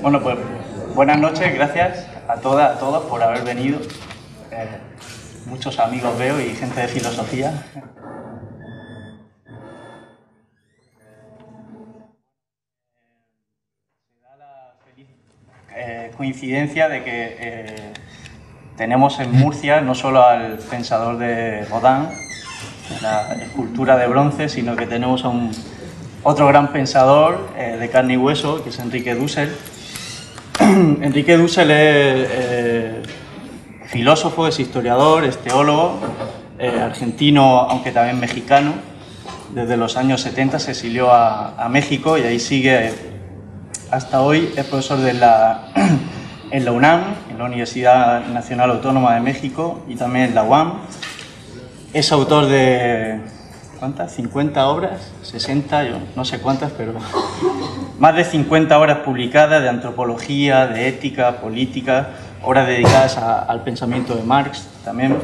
Bueno, pues buenas noches, gracias a todas, a todos por haber venido. Eh, muchos amigos veo y gente de filosofía. Eh, coincidencia de que eh, tenemos en Murcia no solo al pensador de Rodin, la escultura de bronce, sino que tenemos a un, otro gran pensador eh, de carne y hueso, que es Enrique Dussel. Enrique Dussel es filósofo, es historiador, es teólogo, argentino, aunque también mexicano. Desde los años 70 se exilió a, México y ahí sigue hasta hoy es profesor de la, en la UNAM, en la Universidad Nacional Autónoma de México y también en la UAM. Es autor de, ¿cuántas? 50 obras, 60, yo no sé cuántas, pero más de 50 obras publicadas de antropología, de ética, política, obras dedicadas al pensamiento de Marx también.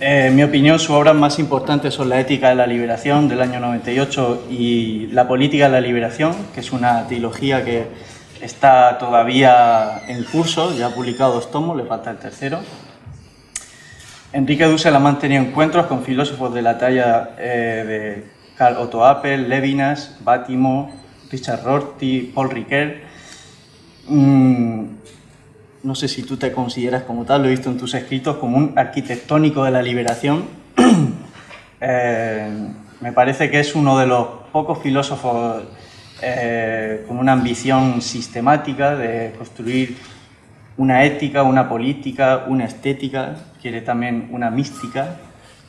Eh, en mi opinión, sus obras más importantes son La ética de la liberación del año 98 y La política de la liberación, que es una trilogía que está todavía en curso, ya ha publicado dos tomos, le falta el tercero. Enrique Dussel ha mantenido encuentros con filósofos de la talla eh, de Karl Otto Appel, Levinas, Bátimo, Richard Rorty, Paul Ricoeur. Mm, no sé si tú te consideras como tal, lo he visto en tus escritos, como un arquitectónico de la liberación. Eh, me parece que es uno de los pocos filósofos eh, con una ambición sistemática de construir una ética, una política, una estética, quiere también una mística,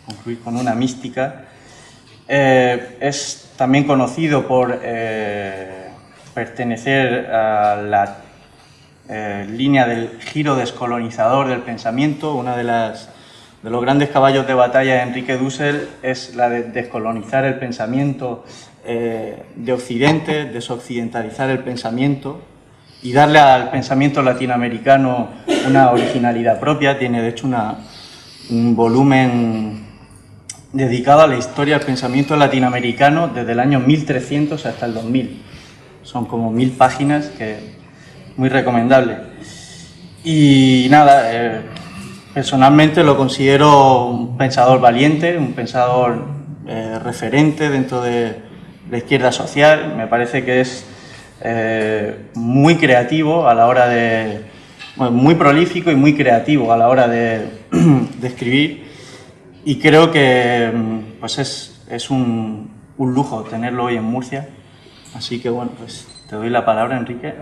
concluir con una mística. Eh, es también conocido por pertenecer a la eh, línea del giro descolonizador del pensamiento. Una de, de los grandes caballos de batalla de Enrique Dussel es la de descolonizar el pensamiento eh, de Occidente, desoccidentalizar el pensamiento y darle al pensamiento latinoamericano una originalidad propia. Tiene de hecho una, un volumen dedicado a la historia del pensamiento latinoamericano desde el año 1300 hasta el 2000. Son como mil páginas que muy recomendable. Y nada, eh, personalmente lo considero un pensador valiente, un pensador eh, referente dentro de la izquierda social. Me parece que es eh, muy creativo a la hora de. muy prolífico y muy creativo a la hora de, de escribir. Y creo que pues es, es un, un lujo tenerlo hoy en Murcia. Así que bueno, pues te doy la palabra, Enrique.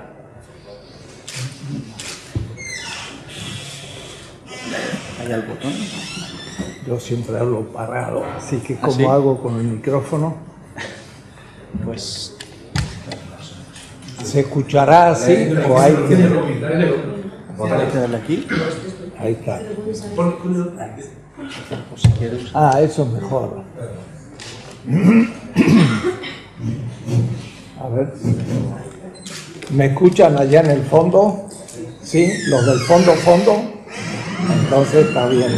¿Hay el botón? Yo siempre hablo parado, así que ¿cómo ¿Ah, hago con el micrófono? Pues... ¿Se escuchará así o hay que...? aquí? Ahí está. Ah, eso es mejor. A ver. ¿Me escuchan allá en el fondo? ¿Sí? ¿Los del fondo, fondo? Entonces está bien.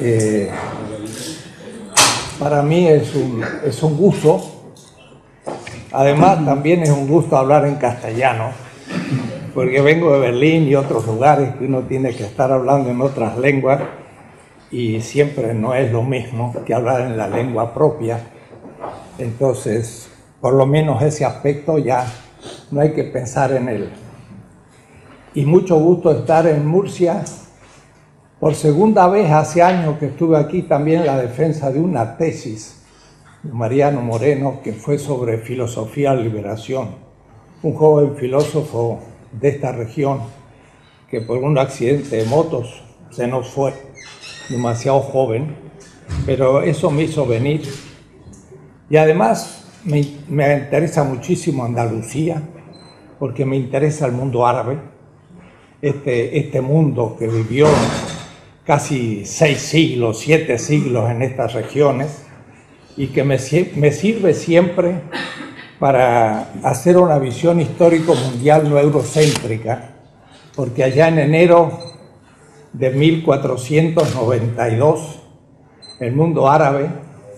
Eh, para mí es un, es un gusto. Además, también es un gusto hablar en castellano, porque vengo de Berlín y otros lugares que uno tiene que estar hablando en otras lenguas y siempre no es lo mismo que hablar en la lengua propia. Entonces, por lo menos ese aspecto ya no hay que pensar en él. Y mucho gusto estar en Murcia. Por segunda vez hace años que estuve aquí también en la defensa de una tesis Mariano Moreno que fue sobre filosofía liberación. Un joven filósofo de esta región que por un accidente de motos se nos fue, demasiado joven, pero eso me hizo venir. Y además me, interesa muchísimo Andalucía, porque me interesa el mundo árabe, este, este mundo que vivió casi seis siglos, siete siglos en estas regiones, y que me, sirve siempre para hacer una visión histórico mundial no eurocéntrica, porque allá en enero de 1492, el mundo árabe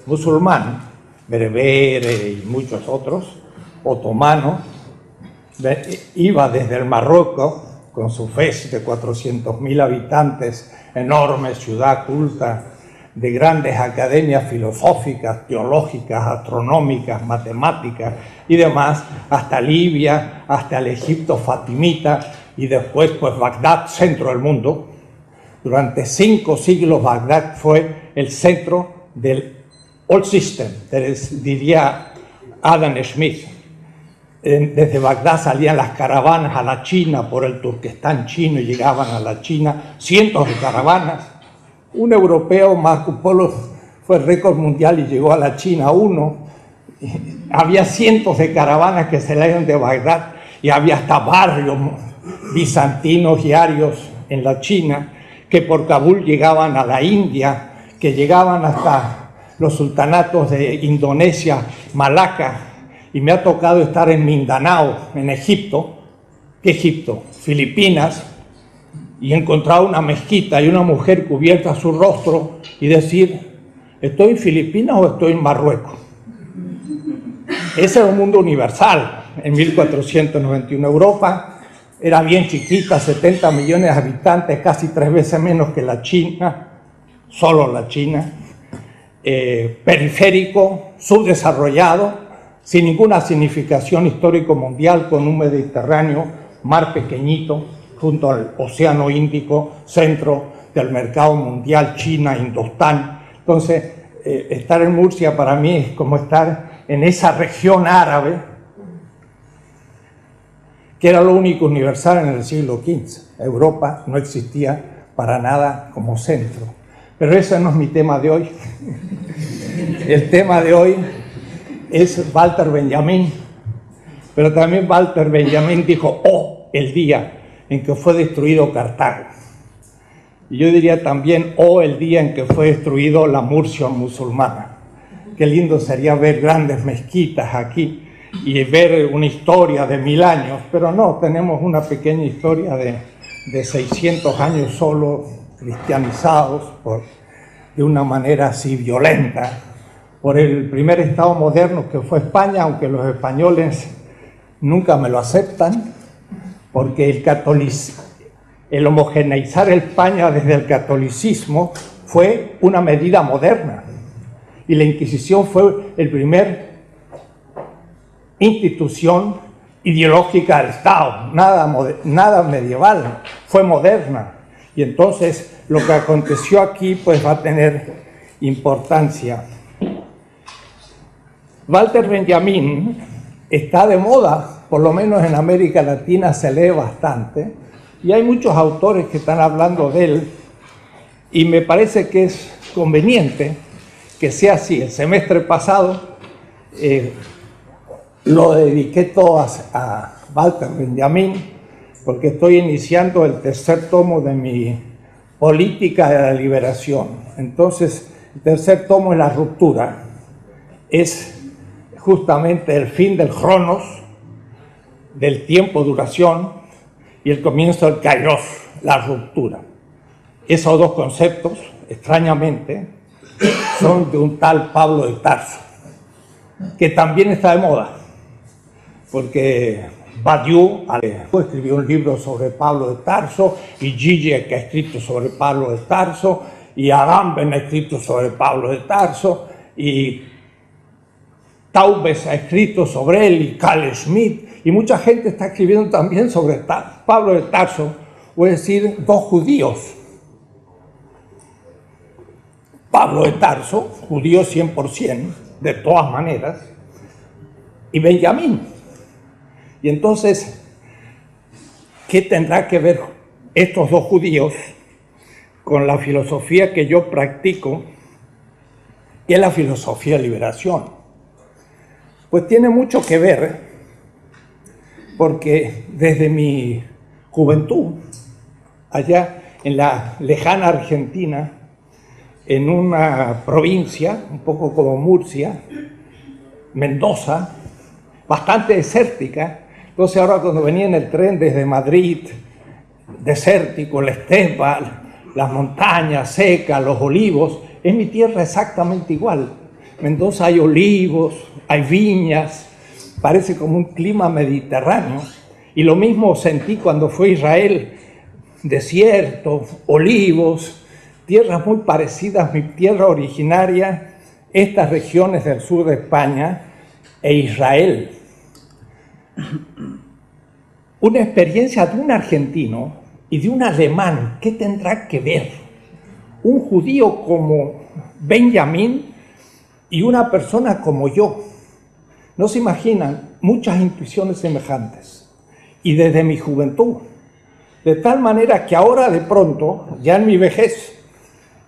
musulmán bereberes y muchos otros, otomanos, iba desde el Marruecos, con su FES de 400.000 habitantes, enorme ciudad culta, de grandes academias filosóficas, teológicas, astronómicas, matemáticas y demás, hasta Libia, hasta el Egipto fatimita y después pues Bagdad, centro del mundo. Durante cinco siglos Bagdad fue el centro del Old System, diría Adam Smith. Desde Bagdad salían las caravanas a la China por el Turquestán chino y llegaban a la China cientos de caravanas un europeo, Marco Polo, fue récord mundial y llegó a la China uno. Había cientos de caravanas que se salían de Bagdad y había hasta barrios bizantinos y en la China que por Kabul llegaban a la India, que llegaban hasta los sultanatos de Indonesia, Malaca, y me ha tocado estar en Mindanao, en Egipto. ¿Qué Egipto? Filipinas, y encontrar una mezquita y una mujer cubierta su rostro y decir, ¿estoy en Filipinas o estoy en Marruecos? Ese era un mundo universal. En 1491 Europa era bien chiquita, 70 millones de habitantes, casi tres veces menos que la China, solo la China, eh, periférico, subdesarrollado, sin ninguna significación histórico mundial, con un Mediterráneo, mar pequeñito, junto al Océano Índico, centro del mercado mundial, China, Indostán. Entonces, eh, estar en Murcia para mí es como estar en esa región árabe, que era lo único universal en el siglo XV. Europa no existía para nada como centro. Pero ese no es mi tema de hoy. El tema de hoy es Walter Benjamin. Pero también Walter Benjamin dijo, oh, el día en que fue destruido Cartago. Y yo diría también, o oh, el día en que fue destruido la Murcia musulmana. Qué lindo sería ver grandes mezquitas aquí y ver una historia de mil años, pero no, tenemos una pequeña historia de, de 600 años solo cristianizados por, de una manera así violenta por el primer Estado moderno que fue España, aunque los españoles nunca me lo aceptan, porque el, el homogeneizar España desde el catolicismo fue una medida moderna y la Inquisición fue el primer institución ideológica del Estado, nada, nada medieval, fue moderna. Y entonces lo que aconteció aquí pues va a tener importancia. Walter Benjamin está de moda por lo menos en América Latina se lee bastante, y hay muchos autores que están hablando de él, y me parece que es conveniente que sea así. El semestre pasado eh, lo dediqué todo a, Walter Benjamin, porque estoy iniciando el tercer tomo de mi política de la liberación. Entonces, el tercer tomo es la ruptura, es justamente el fin del Cronos, del tiempo duración y el comienzo del kairos, la ruptura. Esos dos conceptos, extrañamente, son de un tal Pablo de Tarso, que también está de moda, porque Badiou escribió un libro sobre Pablo de Tarso, y Zizek ha escrito sobre Pablo de Tarso, y Agamben ha escrito sobre Pablo de Tarso, y Taubes ha escrito sobre él, y Carl Schmidt, y mucha gente está escribiendo también sobre Pablo de Tarso, o es decir, dos judíos. Pablo de Tarso, judío 100%, de todas maneras, y Benjamín. Y entonces, ¿qué tendrá que ver estos dos judíos con la filosofía que yo practico, que es la filosofía de liberación? Pues tiene mucho que ver porque desde mi juventud, allá en la lejana Argentina, en una provincia, un poco como Murcia, Mendoza, bastante desértica, entonces ahora cuando venía en el tren desde Madrid, desértico, la estepa, las montañas secas, los olivos, es mi tierra exactamente igual. Mendoza hay olivos, hay viñas, parece como un clima mediterráneo, Y lo mismo sentí cuando fue a Israel, desierto, olivos, tierras muy parecidas a mi tierra originaria, estas regiones del sur de España e Israel. Una experiencia de un argentino y de un alemán, ¿qué tendrá que ver? Un judío como Benjamín y una persona como yo. No se imaginan muchas intuiciones semejantes. Y desde mi juventud. De tal manera que ahora de pronto, ya en mi vejez,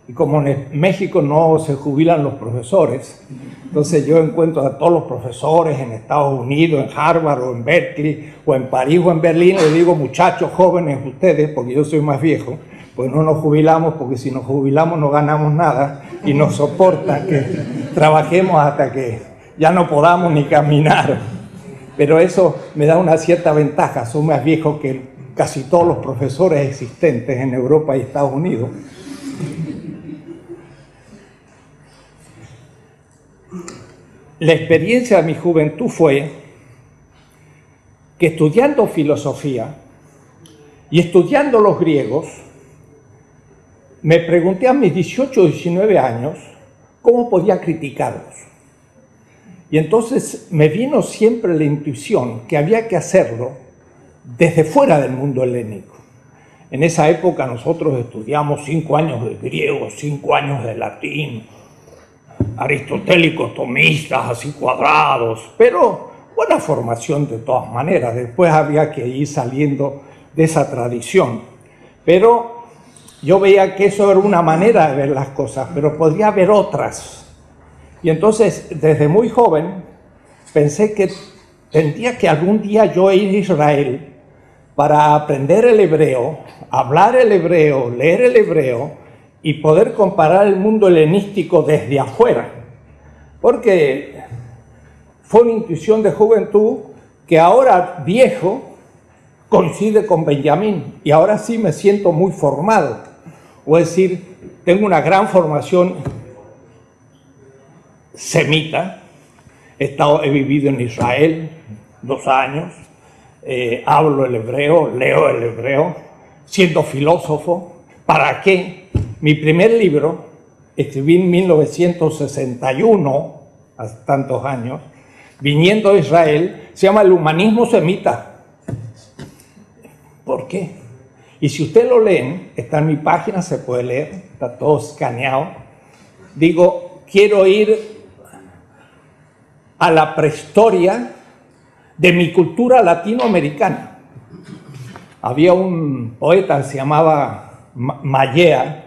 y como en México no se jubilan los profesores, entonces yo encuentro a todos los profesores en Estados Unidos, en Harvard o en Berkeley o en París o en Berlín, les digo muchachos jóvenes ustedes, porque yo soy más viejo, pues no nos jubilamos porque si nos jubilamos no ganamos nada y nos soporta que trabajemos hasta que ya no podamos ni caminar. Pero eso me da una cierta ventaja, soy más viejo que casi todos los profesores existentes en Europa y Estados Unidos. La experiencia de mi juventud fue que estudiando filosofía y estudiando los griegos, me pregunté a mis 18 o 19 años cómo podía criticarlos. Y entonces me vino siempre la intuición que había que hacerlo desde fuera del mundo helénico. En esa época nosotros estudiamos cinco años de griego, cinco años de latín, aristotélicos tomistas, así cuadrados, pero buena formación de todas maneras. Después había que ir saliendo de esa tradición. Pero yo veía que eso era una manera de ver las cosas, pero podría haber otras. Y entonces, desde muy joven, pensé que tendría que algún día yo ir a Israel para aprender el hebreo, hablar el hebreo, leer el hebreo y poder comparar el mundo helenístico desde afuera. Porque fue una intuición de juventud que ahora viejo coincide con Benjamín y ahora sí me siento muy formado. O es decir, tengo una gran formación semita, he, estado, he vivido en Israel dos años, eh, hablo el hebreo, leo el hebreo, siendo filósofo. ¿Para qué? Mi primer libro, escribí en 1961, hace tantos años, viniendo de Israel, se llama El humanismo semita. ¿Por qué? Y si usted lo leen, está en mi página, se puede leer, está todo escaneado. Digo, quiero ir a la prehistoria de mi cultura latinoamericana. Había un poeta se llamaba Mallea,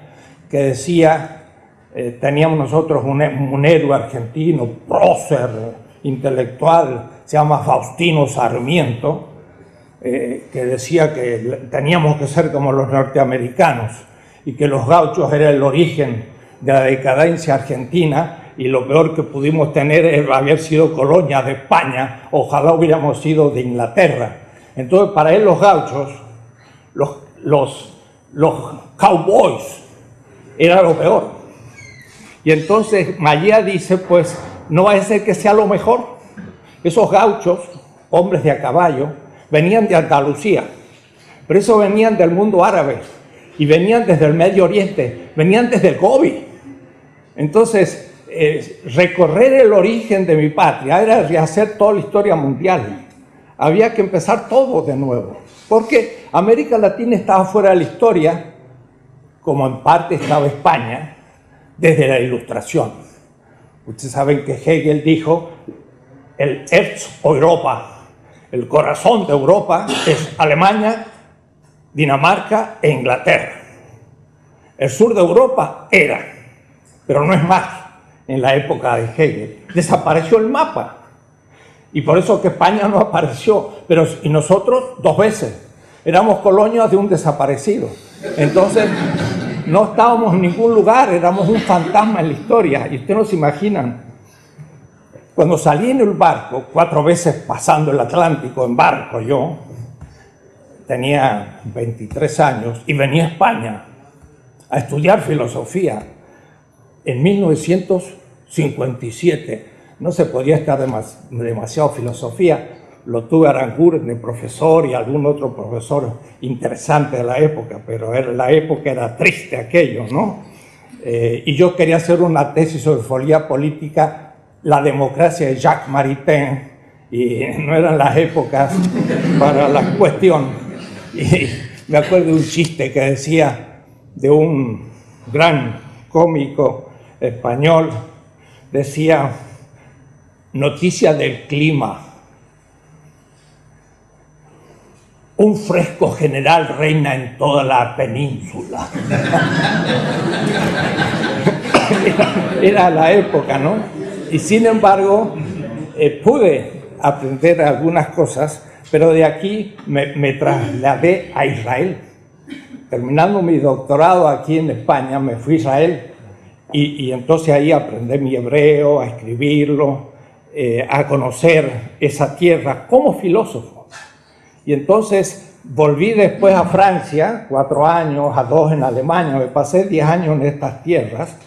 que decía, eh, teníamos nosotros un, héroe argentino, prócer, intelectual, se llama Faustino Sarmiento, eh, que decía que teníamos que ser como los norteamericanos y que los gauchos eran el origen de la decadencia argentina y lo peor que pudimos tener es haber sido colonia de España, ojalá hubiéramos sido de Inglaterra. Entonces para él los gauchos, los, cowboys, era lo peor. Y entonces Mayea dice, pues no va a ser que sea lo mejor. Esos gauchos, hombres de a caballo, venían de Andalucía, pero eso venían del mundo árabe y venían desde el Medio Oriente, venían desde el Gobi. Entonces, eh, recorrer el origen de mi patria era rehacer toda la historia mundial. Había que empezar todo de nuevo, porque América Latina estaba fuera de la historia como en parte estaba España, desde la Ilustración. Ustedes saben que Hegel dijo, el Herz Europa, el corazón de Europa es Alemania, Dinamarca e Inglaterra. El sur de Europa era, pero no es más en la época de Hegel. Desapareció el mapa. Y por eso que España no apareció. Pero, y nosotros dos veces. Éramos colonias de un desaparecido. Entonces, no estábamos en ningún lugar, éramos un fantasma en la historia. Y ustedes no se imaginan, cuando salí en el barco, cuatro veces pasando el Atlántico en barco yo, tenía 23 años y venía a España a estudiar filosofía. En 1957 no se podía estar demasiado filosofía, lo tuve Aranguren de profesor y algún otro profesor interesante de la época, pero era, la época era triste aquello, ¿no? Eh, y yo quería hacer una tesis sobre folía política, la democracia de Jacques Maritain, y no eran las épocas para la cuestión. Y me acuerdo de un chiste que decía de un gran cómico español, decía, noticia del clima, un fresco general reina en toda la península. era, la época, ¿no? Y sin embargo, eh, pude aprender algunas cosas, pero de aquí me, trasladé a Israel. Terminando mi doctorado aquí en España, me fui a Israel y, entonces ahí aprendí mi hebreo, a escribirlo, eh, a conocer esa tierra como filósofo. Y entonces volví después a Francia, cuatro años, a dos en Alemania, me pasé diez años en estas tierras,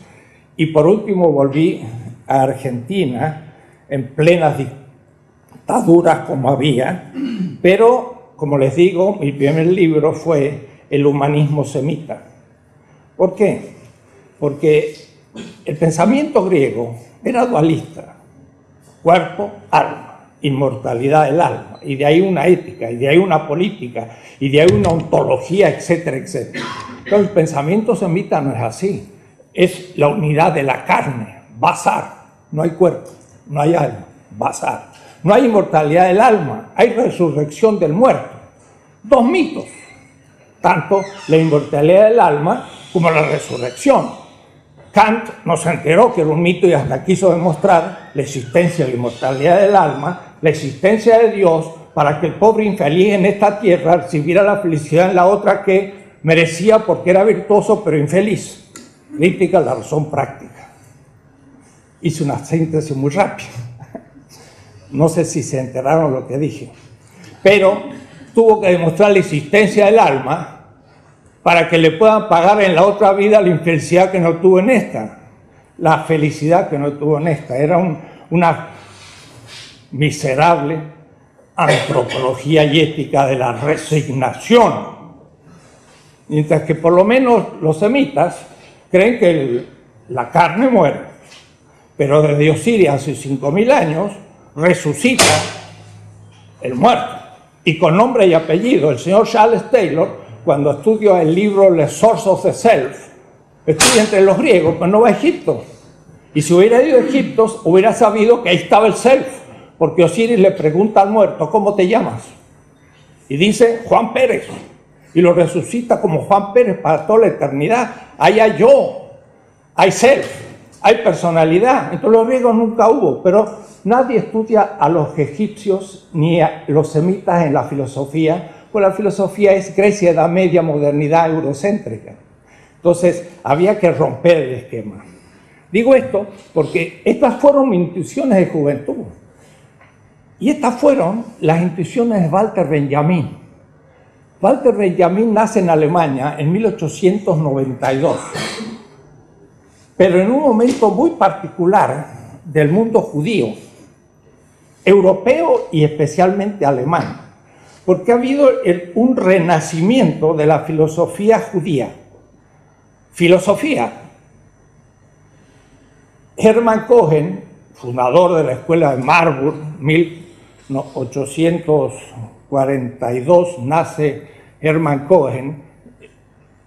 y por último volví a Argentina en plenas dictaduras como había, pero como les digo, mi primer libro fue El humanismo semita. ¿Por qué? Porque el pensamiento griego era dualista, cuerpo, alma. Inmortalidad del alma, y de ahí una ética, y de ahí una política, y de ahí una ontología, etcétera, etcétera. Entonces el pensamiento semita no es así, es la unidad de la carne, basar, no hay cuerpo, no hay alma, basar. No hay inmortalidad del alma, hay resurrección del muerto. Dos mitos, tanto la inmortalidad del alma como la resurrección. Kant nos enteró que era un mito y hasta quiso demostrar la existencia de la inmortalidad del alma la existencia de Dios para que el pobre infeliz en esta tierra recibiera la felicidad en la otra que merecía porque era virtuoso pero infeliz. Crítica la razón práctica. Hice una síntesis muy rápida. No sé si se enteraron lo que dije. Pero tuvo que demostrar la existencia del alma para que le puedan pagar en la otra vida la infelicidad que no tuvo en esta, la felicidad que no tuvo en esta. Era una miserable antropología y ética de la resignación. Mientras que por lo menos los semitas creen que la carne muere, pero desde Osiris hace 5.000 años resucita el muerto. Y con nombre y apellido, el señor Charles Taylor, cuando estudia el libro The Source of the Self, estudia entre los griegos, pero no va a Egipto. Y si hubiera ido a Egipto, hubiera sabido que ahí estaba el self porque Osiris le pregunta al muerto, ¿cómo te llamas? Y dice, Juan Pérez. Y lo resucita como Juan Pérez para toda la eternidad. Ahí hay yo, hay ser, hay personalidad. Entonces los griegos nunca hubo, pero nadie estudia a los egipcios ni a los semitas en la filosofía, pues la filosofía es Grecia, Edad Media, modernidad eurocéntrica. Entonces había que romper el esquema. Digo esto porque estas fueron mis intuiciones de juventud. Y estas fueron las intuiciones de Walter Benjamin. Walter Benjamin nace en Alemania en 1892, pero en un momento muy particular del mundo judío, europeo y especialmente alemán, porque ha habido un renacimiento de la filosofía judía. Filosofía. Hermann Cohen, fundador de la escuela de Marburg, 842 nace Hermann Cohen,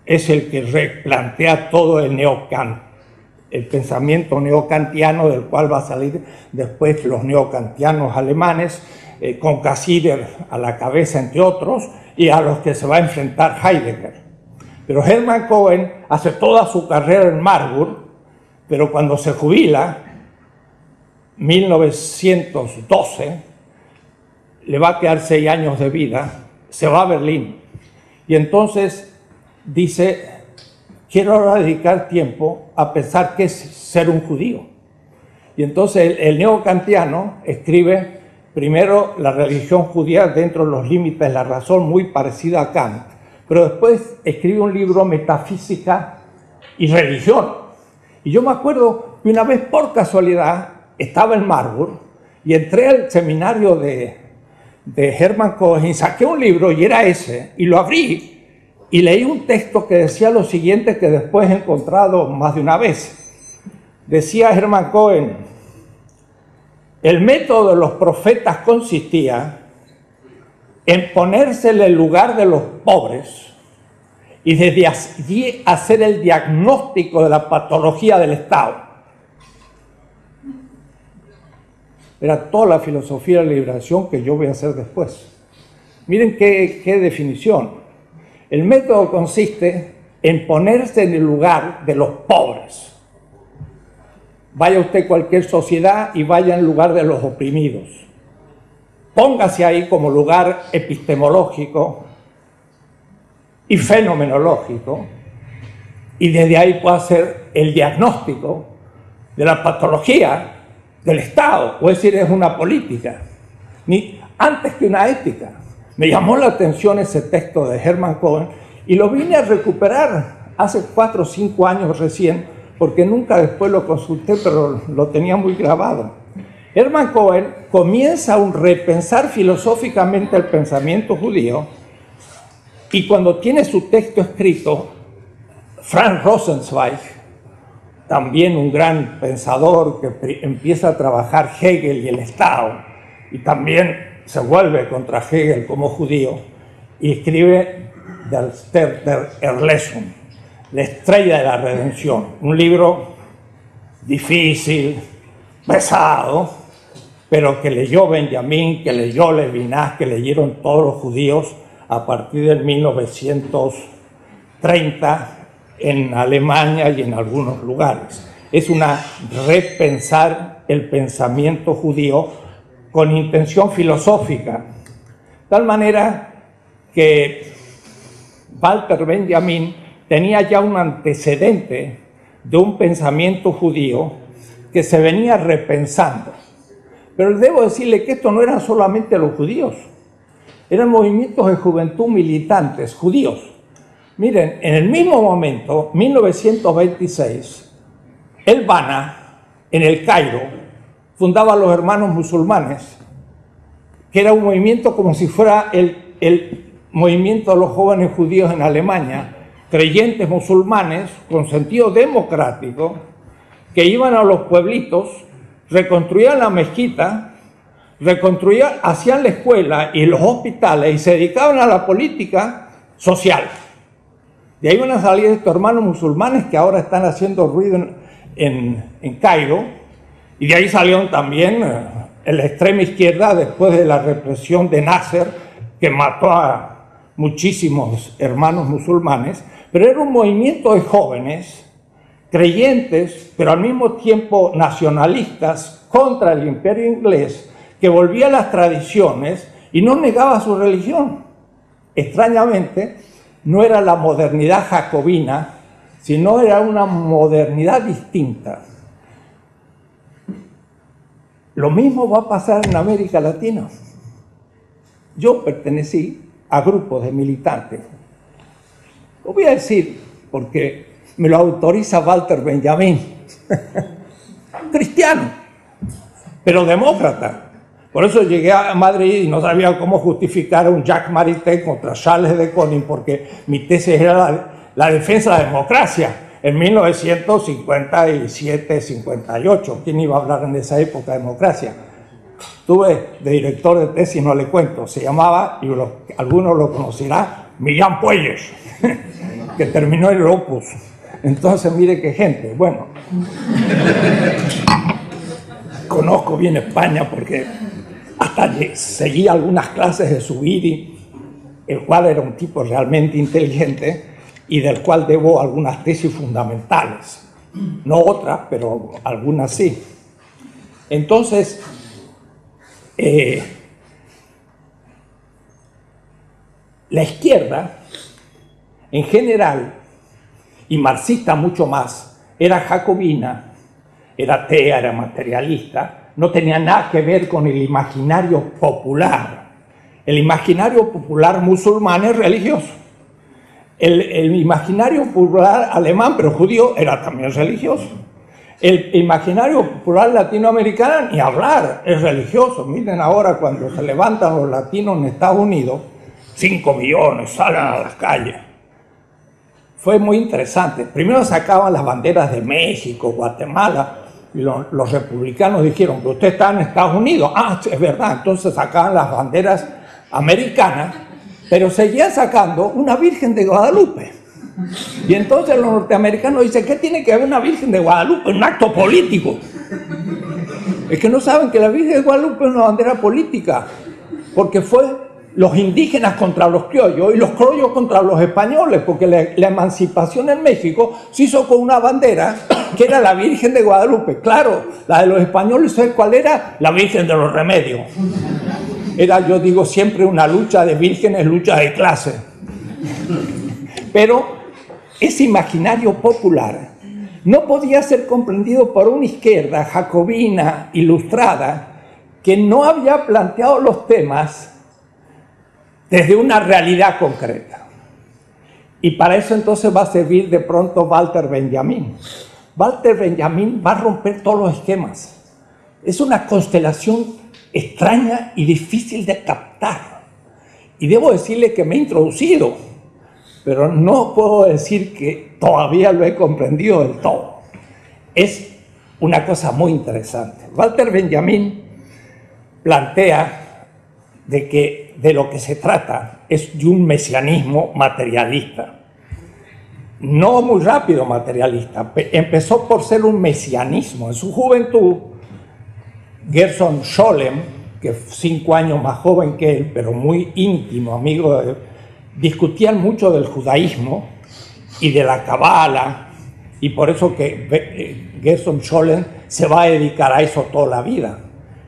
es el que replantea todo el neocant, el pensamiento neocantiano del cual va a salir después los neocantianos alemanes, eh, con Cassirer a la cabeza entre otros, y a los que se va a enfrentar Heidegger. Pero Hermann Cohen hace toda su carrera en Marburg, pero cuando se jubila, 1912, le va a quedar seis años de vida, se va a Berlín. Y entonces dice, quiero ahora dedicar tiempo a pensar qué es ser un judío. Y entonces el, neocantiano escribe primero la religión judía dentro de los límites de la razón, muy parecida a Kant, pero después escribe un libro Metafísica y Religión. Y yo me acuerdo que una vez por casualidad estaba en Marburg y entré al seminario de, de Hermann Cohen, saqué un libro y era ese, y lo abrí y leí un texto que decía lo siguiente que después he encontrado más de una vez. Decía Hermann Cohen, el método de los profetas consistía en ponerse en el lugar de los pobres y desde allí hacer el diagnóstico de la patología del Estado. Era toda la filosofía de la liberación que yo voy a hacer después. Miren qué, qué definición. El método consiste en ponerse en el lugar de los pobres. Vaya usted a cualquier sociedad y vaya en lugar de los oprimidos. Póngase ahí como lugar epistemológico y fenomenológico y desde ahí puede hacer el diagnóstico de la patología del Estado, o es decir, es una política, ni antes que una ética. Me llamó la atención ese texto de Hermann Cohen y lo vine a recuperar hace cuatro o cinco años recién, porque nunca después lo consulté, pero lo tenía muy grabado. Hermann Cohen comienza a repensar filosóficamente el pensamiento judío y cuando tiene su texto escrito, Frank Rosenzweig, también un gran pensador que empieza a trabajar Hegel y el Estado, y también se vuelve contra Hegel como judío, y escribe der Erlesung, La estrella de la redención, un libro difícil, pesado, pero que leyó Benjamín, que leyó Levinas, que leyeron todos los judíos a partir del 1930 en Alemania y en algunos lugares. Es una repensar el pensamiento judío con intención filosófica, tal manera que Walter Benjamin tenía ya un antecedente de un pensamiento judío que se venía repensando. Pero debo decirle que esto no eran solamente los judíos, eran movimientos de juventud militantes judíos. Miren, en el mismo momento, 1926, el Bana, en el Cairo, fundaba los hermanos musulmanes, que era un movimiento como si fuera el, el movimiento de los jóvenes judíos en Alemania, creyentes musulmanes con sentido democrático, que iban a los pueblitos, reconstruían la mezquita, reconstruían, hacían la escuela y los hospitales y se dedicaban a la política social. De ahí van a salir estos hermanos musulmanes que ahora están haciendo ruido en, en, Cairo, y de ahí salieron también eh, la extrema izquierda después de la represión de Nasser, que mató a muchísimos hermanos musulmanes, pero era un movimiento de jóvenes, creyentes, pero al mismo tiempo nacionalistas contra el imperio inglés, que volvía a las tradiciones y no negaba su religión. Extrañamente, no era la modernidad jacobina, sino era una modernidad distinta. Lo mismo va a pasar en América Latina. Yo pertenecí a grupos de militantes. Lo voy a decir porque me lo autoriza Walter Benjamin. Cristiano, pero demócrata. Por eso llegué a Madrid y no sabía cómo justificar un Jacques Maritain contra Charles de Conin, porque mi tesis era la, defensa de la democracia en 1957-58. ¿Quién iba a hablar en esa época de democracia? Tuve de director de tesis, no le cuento, se llamaba, y algunos lo conocerán, Millán Puelles, que terminó el Opus. Entonces, mire qué gente. Bueno, conozco bien España porque hasta seguí algunas clases de Subiri, el cual era un tipo realmente inteligente y del cual debo algunas tesis fundamentales. No otras, pero algunas sí. Entonces, eh, la izquierda, en general, y marxista mucho más, era jacobina, era atea, era materialista, no tenía nada que ver con el imaginario popular. El imaginario popular musulmán es religioso. El, imaginario popular alemán, pero judío, era también religioso. El imaginario popular latinoamericano, ni hablar, es religioso. Miren ahora cuando se levantan los latinos en Estados Unidos, 5 millones salen a las calles. Fue muy interesante. Primero sacaban las banderas de México, Guatemala, y los, los republicanos dijeron que usted está en Estados Unidos. Ah, es verdad. Entonces sacaban las banderas americanas, pero seguían sacando una Virgen de Guadalupe. Y entonces los norteamericanos dicen, ¿qué tiene que ver una Virgen de Guadalupe? Un acto político. Es que no saben que la Virgen de Guadalupe es una bandera política, porque fue los indígenas contra los criollos y los criollos contra los españoles, porque la, emancipación en México se hizo con una bandera que era la Virgen de Guadalupe. Claro, la de los españoles, cuál era? La Virgen de los Remedios. Era, yo digo, siempre una lucha de vírgenes, lucha de clase. Pero ese imaginario popular no podía ser comprendido por una izquierda jacobina, ilustrada, que no había planteado los temas desde una realidad concreta. Y para eso entonces va a servir de pronto Walter Benjamin. Walter Benjamin va a romper todos los esquemas. Es una constelación extraña y difícil de captar. Y debo decirle que me he introducido pero no puedo decir que todavía lo he comprendido del todo. Es una cosa muy interesante. Walter Benjamin plantea de que de lo que se trata es de un mesianismo materialista. No muy rápido materialista, empezó por ser un mesianismo. En su juventud, Gerson Scholem, que cinco años más joven que él, pero muy íntimo, amigo de discutían mucho del judaísmo y de la cabala, y por eso que eh, Gerson Scholem se va a dedicar a eso toda la vida.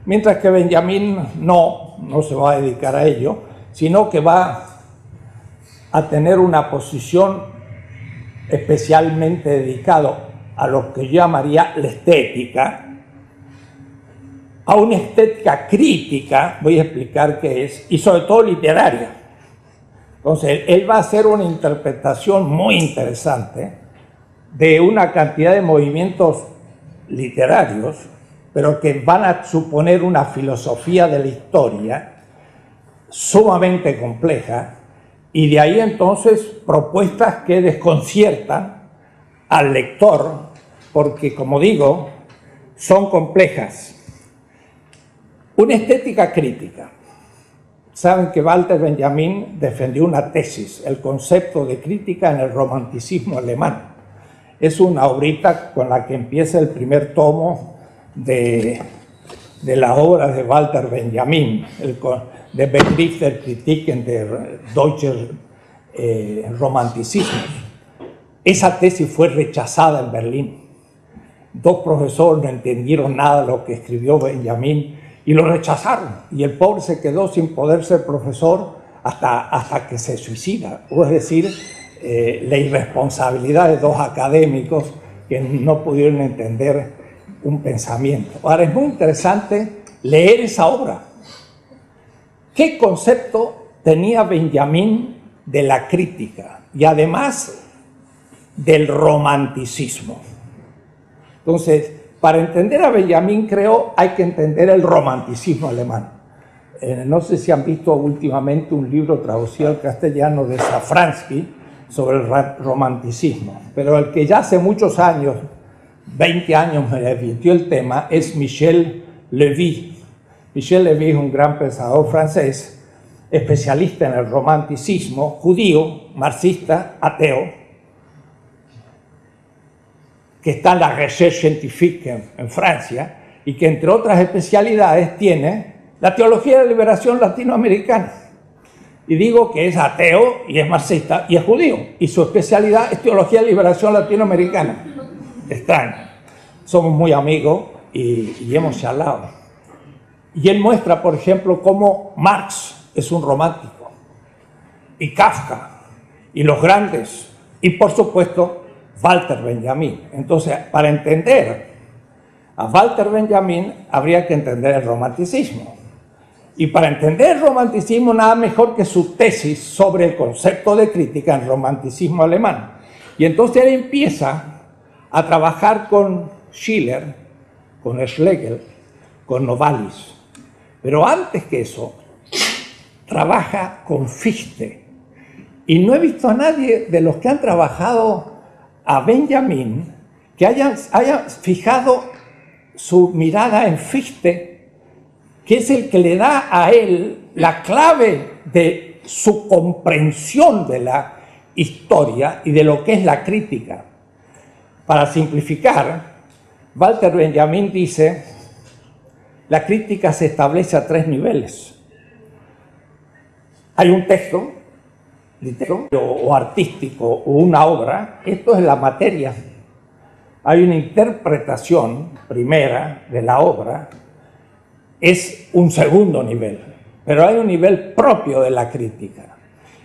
Mientras que Benjamín no, no se va a dedicar a ello, sino que va a tener una posición especialmente dedicado a lo que yo llamaría la estética, a una estética crítica, voy a explicar qué es, y sobre todo literaria. Entonces, él va a hacer una interpretación muy interesante de una cantidad de movimientos literarios, pero que van a suponer una filosofía de la historia sumamente compleja, y de ahí entonces propuestas que desconciertan al lector, porque como digo, son complejas. Una estética crítica. Saben que Walter Benjamin defendió una tesis, el concepto de crítica en el romanticismo alemán. Es una obrita con la que empieza el primer tomo de, de la obra de Walter Benjamin, de Begriff Kritiken der Deutsche eh, Romanticismo. Esa tesis fue rechazada en Berlín. Dos profesores no entendieron nada de lo que escribió Benjamin y lo rechazaron. Y el pobre se quedó sin poder ser profesor hasta, hasta que se suicida. O es decir, eh, la irresponsabilidad de dos académicos que no pudieron entender un pensamiento. Ahora es muy interesante leer esa obra. ¿Qué concepto tenía Benjamín de la crítica y además del romanticismo? Entonces, para entender a Benjamin, creo, hay que entender el romanticismo alemán. Eh, no sé si han visto últimamente un libro traducido al castellano de Safransky sobre el romanticismo, pero el que ya hace muchos años, 20 años, me advirtió el tema es Michel Lévy. Michel Lévy es un gran pensador francés, especialista en el romanticismo, judío, marxista, ateo, que está en la Recherche Scientifique en, Francia y que entre otras especialidades tiene la teología de liberación latinoamericana. Y digo que es ateo y es marxista y es judío. Y su especialidad es teología de liberación latinoamericana. Extraño. Somos muy amigos y, y hemos charlado. Y él muestra, por ejemplo, cómo Marx es un romántico. Y Kafka. Y los grandes. Y por supuesto, Walter Benjamin. Entonces, para entender a Walter Benjamin habría que entender el romanticismo. Y para entender el romanticismo, nada mejor que su tesis sobre el concepto de crítica en romanticismo alemán. Y entonces él empieza a trabajar con Schiller, con Schlegel, con Novalis. Pero antes que eso, trabaja con Fichte. Y no he visto a nadie de los que han trabajado a Benjamin que hayan, haya fijado su mirada en Fichte, que es el que le da a él la clave de su comprensión de la historia y de lo que es la crítica. Para simplificar, Walter Benjamin dice, la crítica se establece a tres niveles. Hay un texto, o artístico, o una obra, esto es la materia. Hay una interpretación primera de la obra, es un segundo nivel, pero hay un nivel propio de la crítica.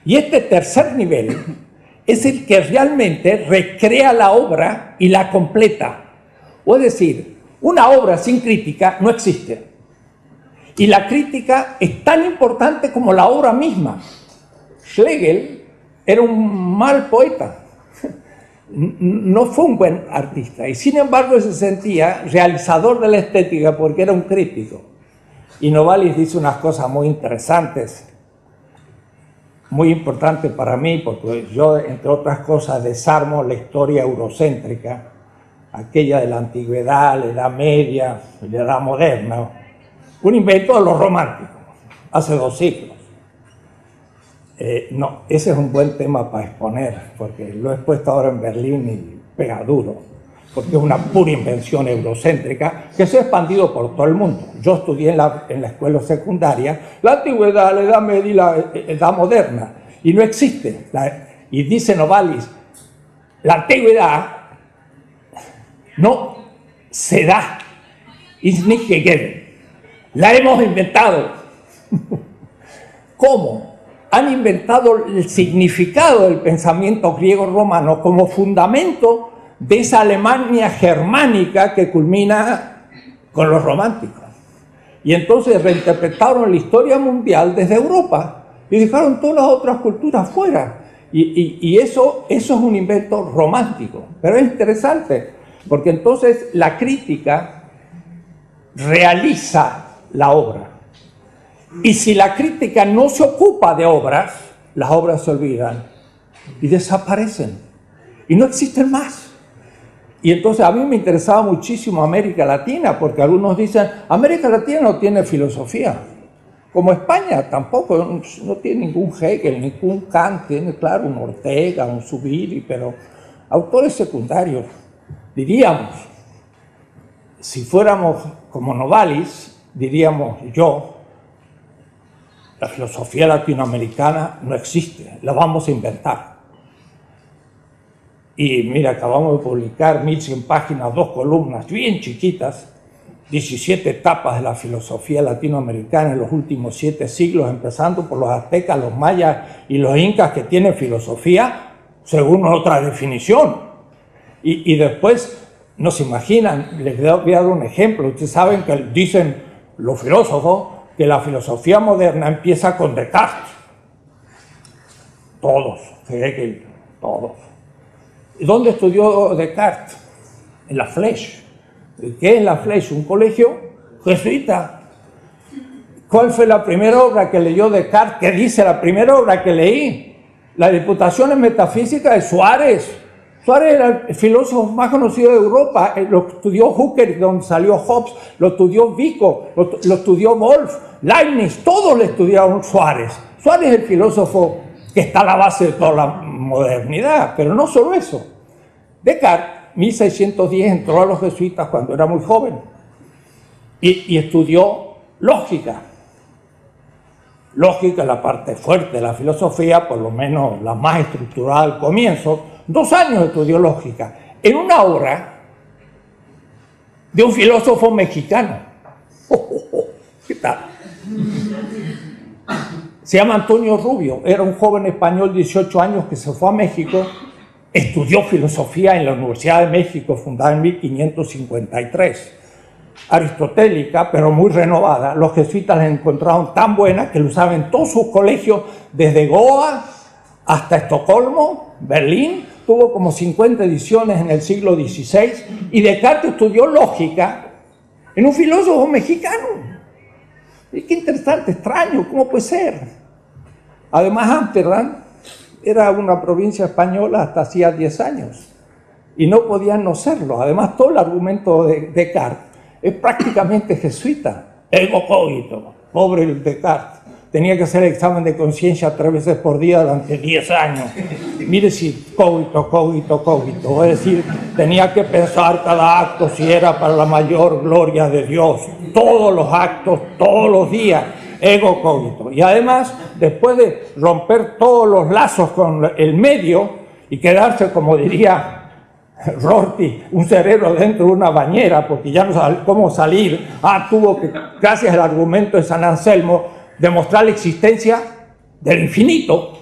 Y este tercer nivel es el que realmente recrea la obra y la completa. O es decir, una obra sin crítica no existe. Y la crítica es tan importante como la obra misma. Schlegel era un mal poeta, no fue un buen artista y sin embargo se sentía realizador de la estética porque era un crítico. Y Novalis dice unas cosas muy interesantes muy importante para mí porque yo, entre otras cosas, desarmo la historia eurocéntrica, aquella de la antigüedad, la edad media, la edad moderna, un invento de los románticos, hace dos siglos. Eh, no, ese es un buen tema para exponer, porque lo he expuesto ahora en Berlín y pega duro porque es una pura invención eurocéntrica que se ha expandido por todo el mundo. Yo estudié en la, escuela secundaria la antigüedad, la edad media y la edad moderna, y no existe. y dice Novalis, la antigüedad no se da, es que la hemos inventado. ¿Cómo? Han inventado el significado del pensamiento griego-romano como fundamento de esa Alemania germánica que culmina con los románticos. Y entonces reinterpretaron la historia mundial desde Europa y dejaron todas las otras culturas fuera. Y, eso, eso es un invento romántico. Pero es interesante, porque entonces la crítica realiza la obra. Y si la crítica no se ocupa de obras, las obras se olvidan y desaparecen. Y no existen más. Y entonces a mí me interesaba muchísimo América Latina, porque algunos dicen, América Latina no tiene filosofía, como España tampoco, no tiene ningún Hegel, ningún Kant, tiene claro un Ortega, un Zubiri, pero autores secundarios, diríamos, si fuéramos como Novalis, diríamos yo, la filosofía latinoamericana no existe, la vamos a inventar. Y mira, acabamos de publicar 1100 páginas, dos columnas bien chiquitas, 17 etapas de la filosofía latinoamericana en los últimos siete siglos, empezando por los aztecas, los mayas y los incas que tienen filosofía según otra definición. Y, y después, no se imaginan, les voy a dar un ejemplo, ustedes saben que dicen los filósofos que la filosofía moderna empieza con Descartes. Todos, Hegel, todos. ¿Dónde estudió Descartes? En la Flèche. ¿Qué es la Flèche? Un colegio jesuita. ¿Cuál fue la primera obra que leyó Descartes? ¿Qué dice la primera obra que leí? La Diputación en Metafísica de Suárez. Suárez era el filósofo más conocido de Europa, eh, lo estudió Hooker, donde salió Hobbes, lo estudió Vico, lo, estudió Wolf, Leibniz, todos le estudiaron Suárez. Suárez es el filósofo que está a la base de toda la modernidad, pero no solo eso. Descartes, 1610, entró a los jesuitas cuando era muy joven y, estudió lógica. Lógica es la parte fuerte de la filosofía, por lo menos la más estructurada al comienzo. Dos años estudió lógica en una obra de un filósofo mexicano. ¿Qué tal? Se llama Antonio Rubio, era un joven español de 18 años que se fue a México, estudió filosofía en la Universidad de México, fundada en 1553. Aristotélica, pero muy renovada. Los jesuitas la encontraron tan buena que lo usaban en todos sus colegios, desde Goa hasta Estocolmo, Berlín, tuvo como 50 ediciones en el siglo XVI y Descartes estudió lógica en un filósofo mexicano. Qué interesante, extraño, ¿cómo puede ser? Además, Amsterdam era una provincia española hasta hacía 10 años y no podían no serlo. Además, todo el argumento de Descartes es prácticamente jesuita. Ego cogito, pobre Descartes. Tenía que hacer el examen de conciencia tres veces por día durante 10 años. Mire si cogito, cogito, cogito. Es decir, tenía que pensar cada acto si era para la mayor gloria de Dios. Todos los actos, todos los días. Ego cogito. Y además, después de romper todos los lazos con el medio y quedarse, como diría Rorty, un cerebro dentro de una bañera, porque ya no sabe cómo salir. Ah, tuvo que, gracias al argumento de San Anselmo, demostrar la existencia del infinito.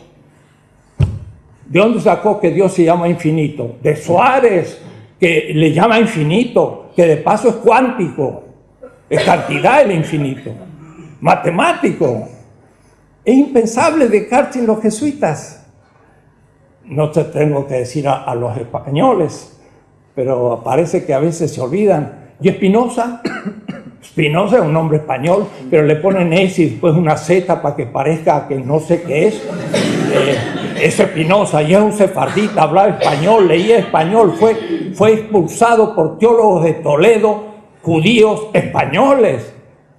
¿De dónde sacó que Dios se llama infinito? De Suárez, que le llama infinito, que de paso es cuántico, es cantidad el infinito, matemático. Es impensable Descartes sin los jesuitas. No te tengo que decir a, a los españoles, pero parece que a veces se olvidan. Y Espinosa, Spinoza es un nombre español, pero le ponen S y después una Z para que parezca que no sé qué es. Eh, es Espinosa y es un sefardita, hablaba español, leía español, fue, fue expulsado por teólogos de Toledo, judíos españoles.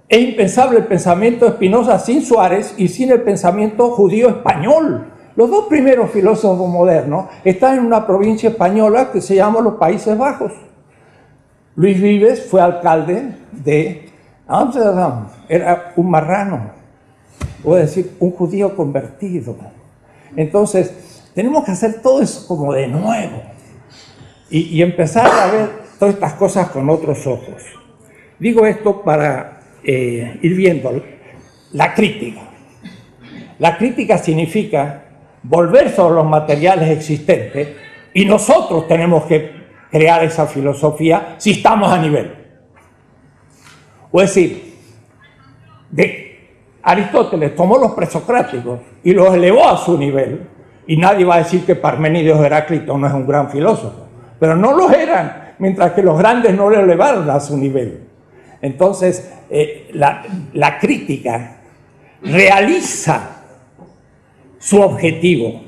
Es impensable el pensamiento de Espinosa sin Suárez y sin el pensamiento judío español. Los dos primeros filósofos modernos están en una provincia española que se llama los Países Bajos. Luis Vives fue alcalde de Amsterdam, era un marrano, o decir, un judío convertido. Entonces, tenemos que hacer todo eso como de nuevo y, empezar a ver todas estas cosas con otros ojos. Digo esto para eh, ir viendo la crítica. La crítica significa volver sobre los materiales existentes y nosotros tenemos que crear esa filosofía si estamos a nivel. O es decir, de Aristóteles tomó los presocráticos y los elevó a su nivel, y nadie va a decir que Parmenides Heráclito no es un gran filósofo, pero no lo eran, mientras que los grandes no lo elevaron a su nivel. Entonces, eh, la crítica realiza su objetivo.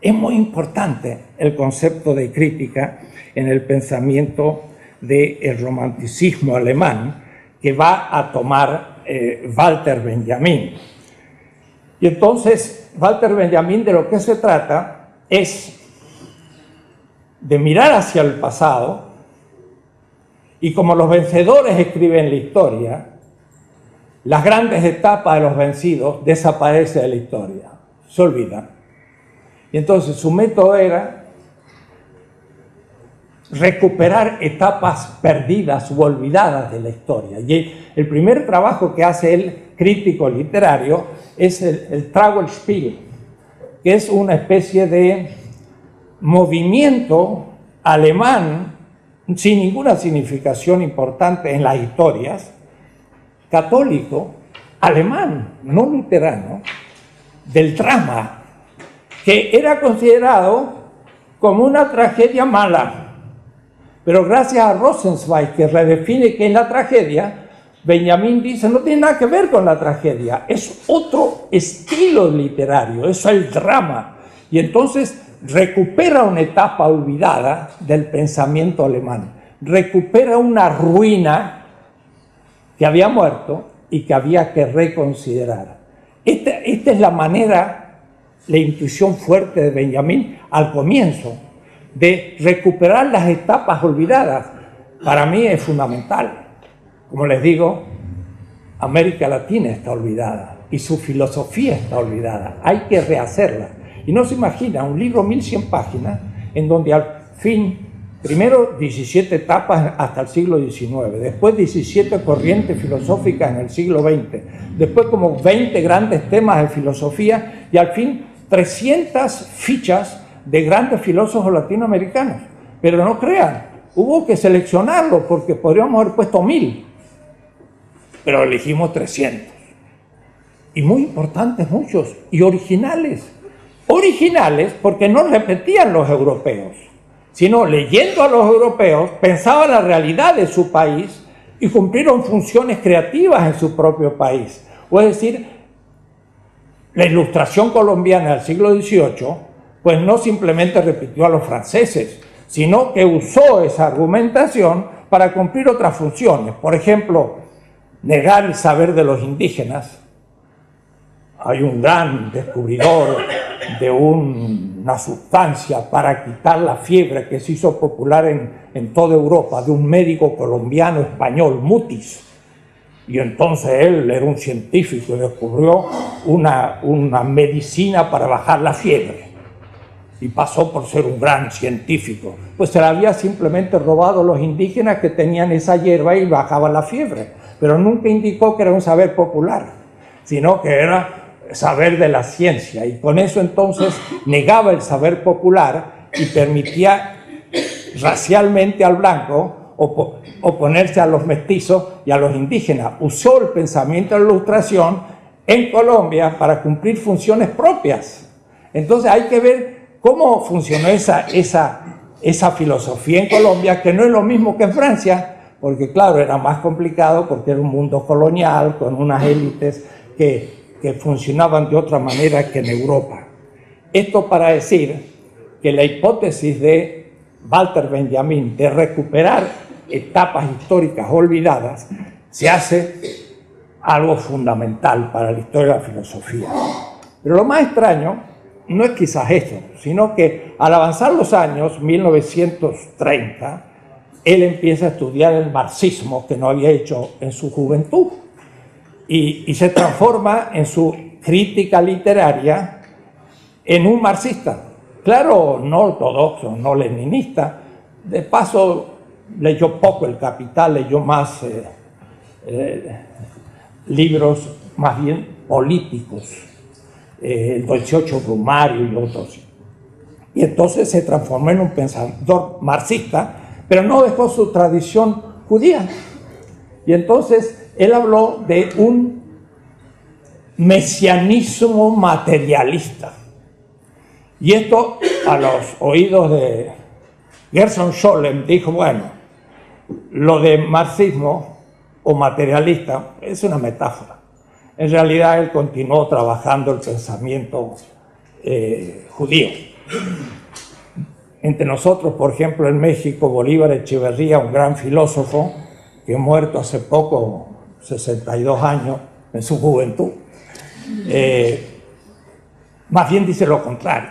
Es muy importante el concepto de crítica en el pensamiento del romanticismo alemán que va a tomar eh, Walter Benjamin. Y entonces, Walter Benjamin de lo que se trata es de mirar hacia el pasado y como los vencedores escriben la historia, las grandes etapas de los vencidos desaparecen de la historia se olvidan. Y entonces su método era recuperar etapas perdidas u olvidadas de la historia. Y el primer trabajo que hace el crítico literario es el, el Travelspiel, que es una especie de movimiento alemán sin ninguna significación importante en las historias, católico, alemán, no luterano, del drama, que era considerado como una tragedia mala. Pero gracias a Rosenzweig, que redefine qué es la tragedia, Benjamín dice, no tiene nada que ver con la tragedia, es otro estilo literario, es el drama. Y entonces recupera una etapa olvidada del pensamiento alemán, recupera una ruina que había muerto y que había que reconsiderar. Esta, es la manera, la intuición fuerte de Benjamín al comienzo, de recuperar las etapas olvidadas. Para mí es fundamental. Como les digo, América Latina está olvidada y su filosofía está olvidada. Hay que rehacerla. Y no se imagina un libro 1100 páginas en donde al fin Primero 17 etapas hasta el siglo XIX, después 17 corrientes filosóficas en el siglo XX, después como 20 grandes temas de filosofía y al fin 300 fichas de grandes filósofos latinoamericanos. Pero no crean, hubo que seleccionarlo porque podríamos haber puesto mil, pero elegimos 300. Y muy importantes muchos, y originales. originales porque no repetían los europeos, sino leyendo a los europeos pensaban la realidad de su país y cumplieron funciones creativas en su propio país. O es decir, la ilustración colombiana del siglo XVIII, pues no simplemente repitió a los franceses, sino que usó esa argumentación para cumplir otras funciones. Por ejemplo, negar el saber de los indígenas. Hay un gran descubridor de una sustancia para quitar la fiebre que se hizo popular en, toda Europa, de un médico colombiano español, Mutis. Y entonces él era un científico y descubrió una medicina para bajar la fiebre. Y pasó por ser un gran científico. Pues se la había simplemente robado a los indígenas que tenían esa hierba y bajaban la fiebre. Pero nunca indicó que era un saber popular, sino que era saber de la ciencia y con eso entonces negaba el saber popular y permitía racialmente al blanco oponerse a los mestizos y a los indígenas. Usó el pensamiento de la ilustración en Colombia para cumplir funciones propias. Entonces hay que ver cómo funcionó esa, esa, esa filosofía en Colombia, que no es lo mismo que en Francia, porque claro, era más complicado porque era un mundo colonial con unas élites que que funcionaban de otra manera que en Europa. Esto para decir que la hipótesis de Walter Benjamin de recuperar etapas históricas olvidadas se hace algo fundamental para la historia de la filosofía. Pero lo más extraño no es quizás esto, sino que al avanzar los años, 1930, él empieza a estudiar el marxismo que no había hecho en su juventud y, se transforma en su crítica literaria en un marxista. Claro, no ortodoxo, no leninista. De paso, leyó poco El Capital, leyó más eh, eh, libros más bien políticos, eh, el 18 Brumario y otros. Y entonces se transformó en un pensador marxista, pero no dejó su tradición judía. Y entonces él habló de un mesianismo materialista. Y esto a los oídos de Gerson Scholem dijo, bueno, lo de marxismo o materialista es una metáfora. En realidad él continuó trabajando el pensamiento eh, judío. Entre nosotros, por ejemplo, en México, Bolívar Echeverría, un gran filósofo que muerto hace poco, 62 años, en su juventud. Eh, más bien dice lo contrario.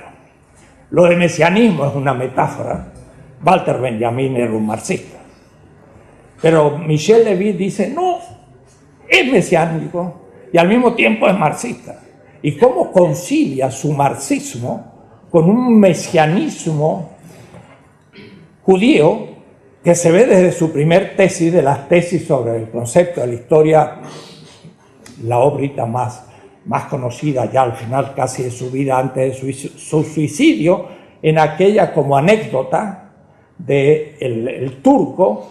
Lo de mesianismo es una metáfora. Walter Benjamin era un marxista. Pero Michel Levy dice, no, es mesiánico y al mismo tiempo es marxista. ¿Y cómo concilia su marxismo con un mesianismo judío que se ve desde su primer tesis, de las tesis sobre el concepto de la historia, la obrita más, más conocida ya al final casi de su vida antes de su, suicidio, en aquella como anécdota de el, turco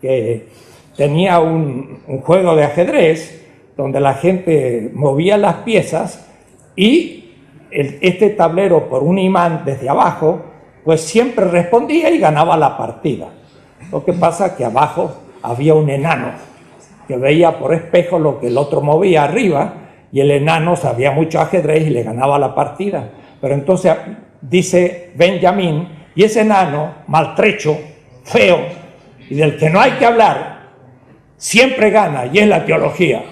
que tenía un juego de ajedrez donde la gente movía las piezas y este tablero por un imán desde abajo, pues siempre respondía y ganaba la partida. Lo que pasa que abajo había un enano que veía por espejo lo que el otro movía arriba y el enano sabía mucho ajedrez y le ganaba la partida. Pero entonces dice Benjamín, y ese enano maltrecho, feo y del que no hay que hablar, siempre gana y es la teología.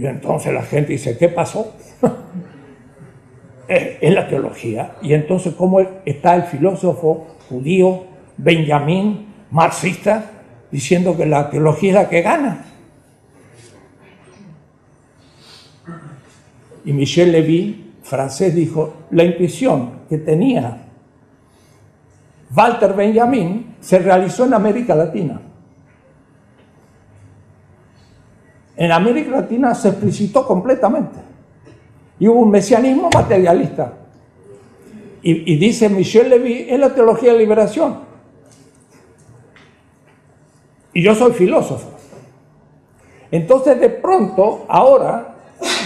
Y entonces la gente dice, ¿qué pasó? es la teología. Y entonces, ¿cómo está el filósofo judío Benjamín, marxista, diciendo que la teología es la que gana. Y Michel Levy, francés, dijo, la intuición que tenía Walter Benjamin se realizó en América Latina. En América Latina se explicitó completamente. Y hubo un mesianismo materialista. Y, y dice Michel Levy, es la teología de liberación. Y yo soy filósofo. Entonces de pronto, ahora,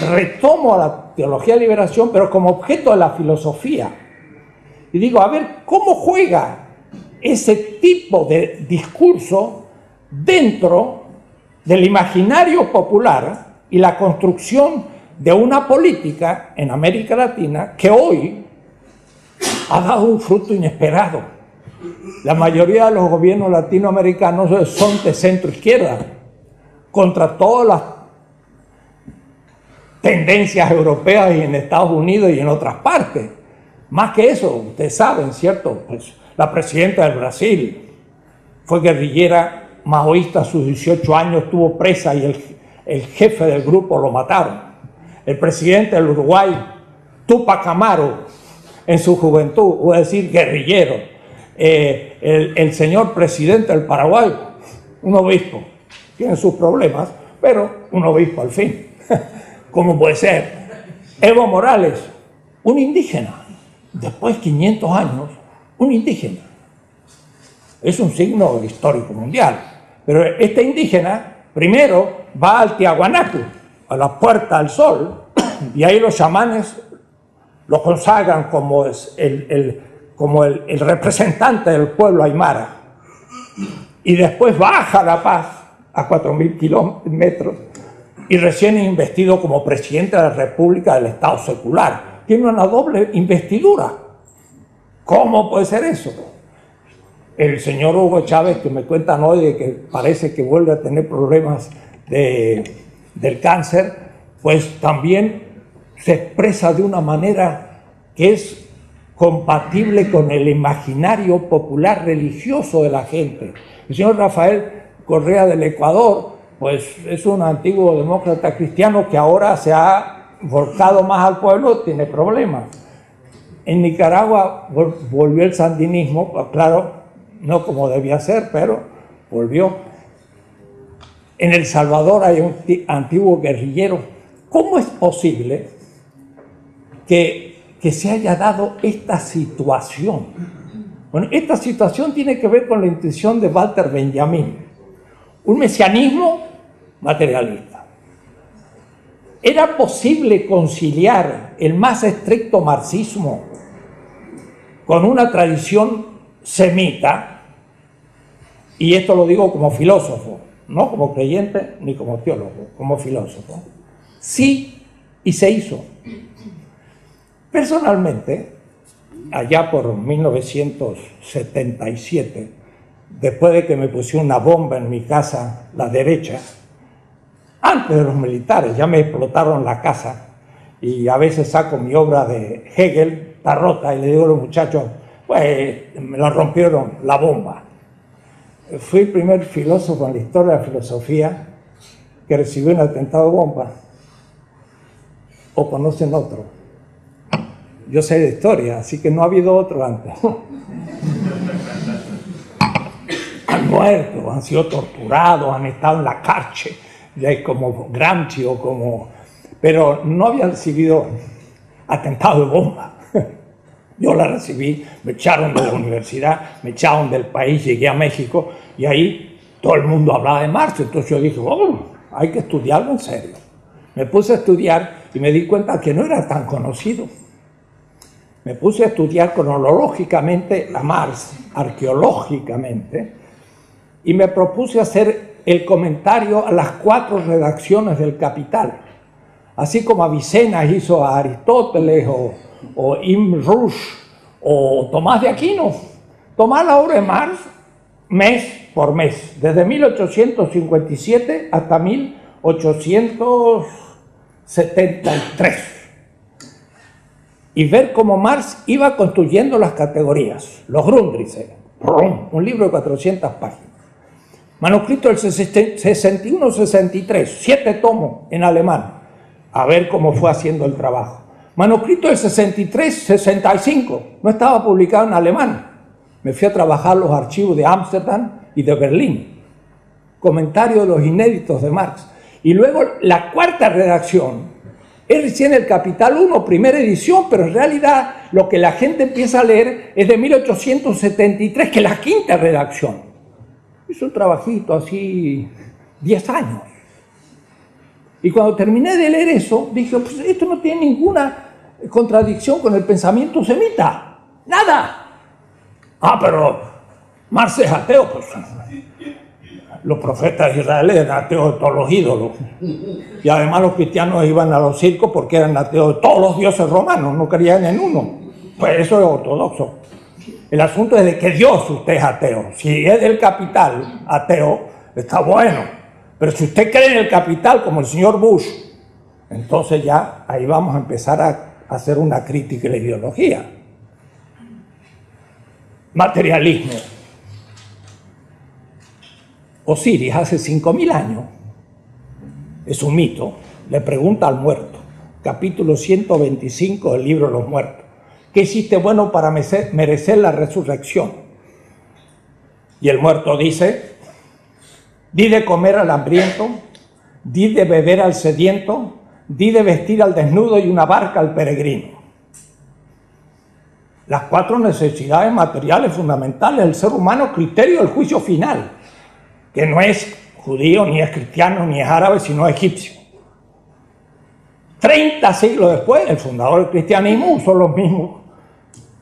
retomo a la teología de liberación, pero como objeto de la filosofía. Y digo, a ver, ¿cómo juega ese tipo de discurso dentro del imaginario popular y la construcción de una política en América Latina que hoy ha dado un fruto inesperado. La mayoría de los gobiernos latinoamericanos son de centro izquierda, contra todas las tendencias europeas y en Estados Unidos y en otras partes. Más que eso, ustedes saben, ¿cierto? Pues la presidenta del Brasil fue guerrillera maoísta a sus 18 años, estuvo presa y el, jefe del grupo lo mataron. El presidente del Uruguay, Tupac Amaro, en su juventud, voy a decir guerrillero. Eh, el, el señor presidente del Paraguay, un obispo, tiene sus problemas, pero un obispo al fin. ¿Cómo puede ser? Evo Morales, un indígena, después de 500 años, un indígena. Es un signo histórico mundial. Pero este indígena primero va al Tiahuanacu, a la puerta al sol, y ahí los chamanes lo consagran como, el, representante del pueblo aymara. Y después baja a La Paz a 4.000 kilómetros y recién investido como presidente de la República del Estado secular. Tiene una doble investidura. ¿Cómo puede ser eso? El señor Hugo Chávez, que me cuentan hoy de que parece que vuelve a tener problemas de, del cáncer, pues también se expresa de una manera que es compatible con el imaginario popular religioso de la gente. El señor Rafael Correa del Ecuador pues es un antiguo demócrata cristiano que ahora se ha volcado más al pueblo, tiene problemas. En Nicaragua volvió el sandinismo, pues, claro, no como debía ser, pero volvió. En El Salvador hay un antiguo guerrillero. ¿Cómo es posible que, se haya dado esta situación? Bueno, esta situación tiene que ver con la intuición de Walter Benjamin un mesianismo materialista. ¿Era posible conciliar el más estricto marxismo con una tradición semita? Y esto lo digo como filósofo, no como creyente ni como teólogo, como filósofo. Sí, y se hizo. Personalmente, allá por 1977, después de que me pusieron una bomba en mi casa, la derecha, antes de los militares, ya me explotaron la casa y a veces saco mi obra de Hegel, está rota, y le digo a los muchachos, pues me la rompieron la bomba. Fui el primer filósofo en la historia de la filosofía que recibió un atentado bomba. ¿O conocen otro? Yo sé de historia, así que no ha habido otro antes. han muerto, han sido torturados, han estado en la cárcel, como Gramsci o como... Pero no habían recibido atentado de bomba. Yo la recibí, me echaron de la universidad, me echaron del país, llegué a México y ahí todo el mundo hablaba de Marx. Entonces yo dije, oh, hay que estudiarlo en serio. Me puse a estudiar y me di cuenta que no era tan conocido. Me puse a estudiar cronológicamente a Marx, arqueológicamente, y me propuse hacer el comentario a las cuatro redacciones del Capital, así como Avicena hizo a Aristóteles o, o Im Rush o Tomás de Aquino. Tomar la obra de Marx mes por mes, desde 1857 hasta 1873 y ver cómo Marx iba construyendo las categorías, los Grundrisse, un libro de 400 páginas. Manuscrito del 61-63, siete tomos en alemán. A ver cómo fue haciendo el trabajo. Manuscrito del 63-65, no estaba publicado en alemán. Me fui a trabajar los archivos de Ámsterdam y de Berlín. Comentario de los inéditos de Marx. Y luego la cuarta redacción es recién el Capital 1, primera edición, pero en realidad lo que la gente empieza a leer es de 1873, que es la quinta redacción. Es un trabajito así, 10 años. Y cuando terminé de leer eso, dije, pues esto no tiene ninguna contradicción con el pensamiento semita. Nada. Ah, pero Marx es ateo, pues los profetas israelíes eran ateos de todos los ídolos. Y además los cristianos iban a los circos porque eran ateos de todos los dioses romanos, no creían en uno. Pues eso es ortodoxo. El asunto es de que Dios usted es ateo. Si es del capital ateo, está bueno. Pero si usted cree en el capital como el señor Bush, entonces ya ahí vamos a empezar a hacer una crítica a la ideología. Materialismo. Osiris hace 5.000 años, es un mito, le pregunta al muerto, capítulo 125 del libro los muertos, ¿qué hiciste bueno para merecer la resurrección? Y el muerto dice, di de comer al hambriento, di de beber al sediento, di de vestir al desnudo y una barca al peregrino. Las cuatro necesidades materiales fundamentales del ser humano, criterio del juicio final que no es judío, ni es cristiano, ni es árabe, sino egipcio. Treinta siglos después, el fundador del cristianismo usó los mismos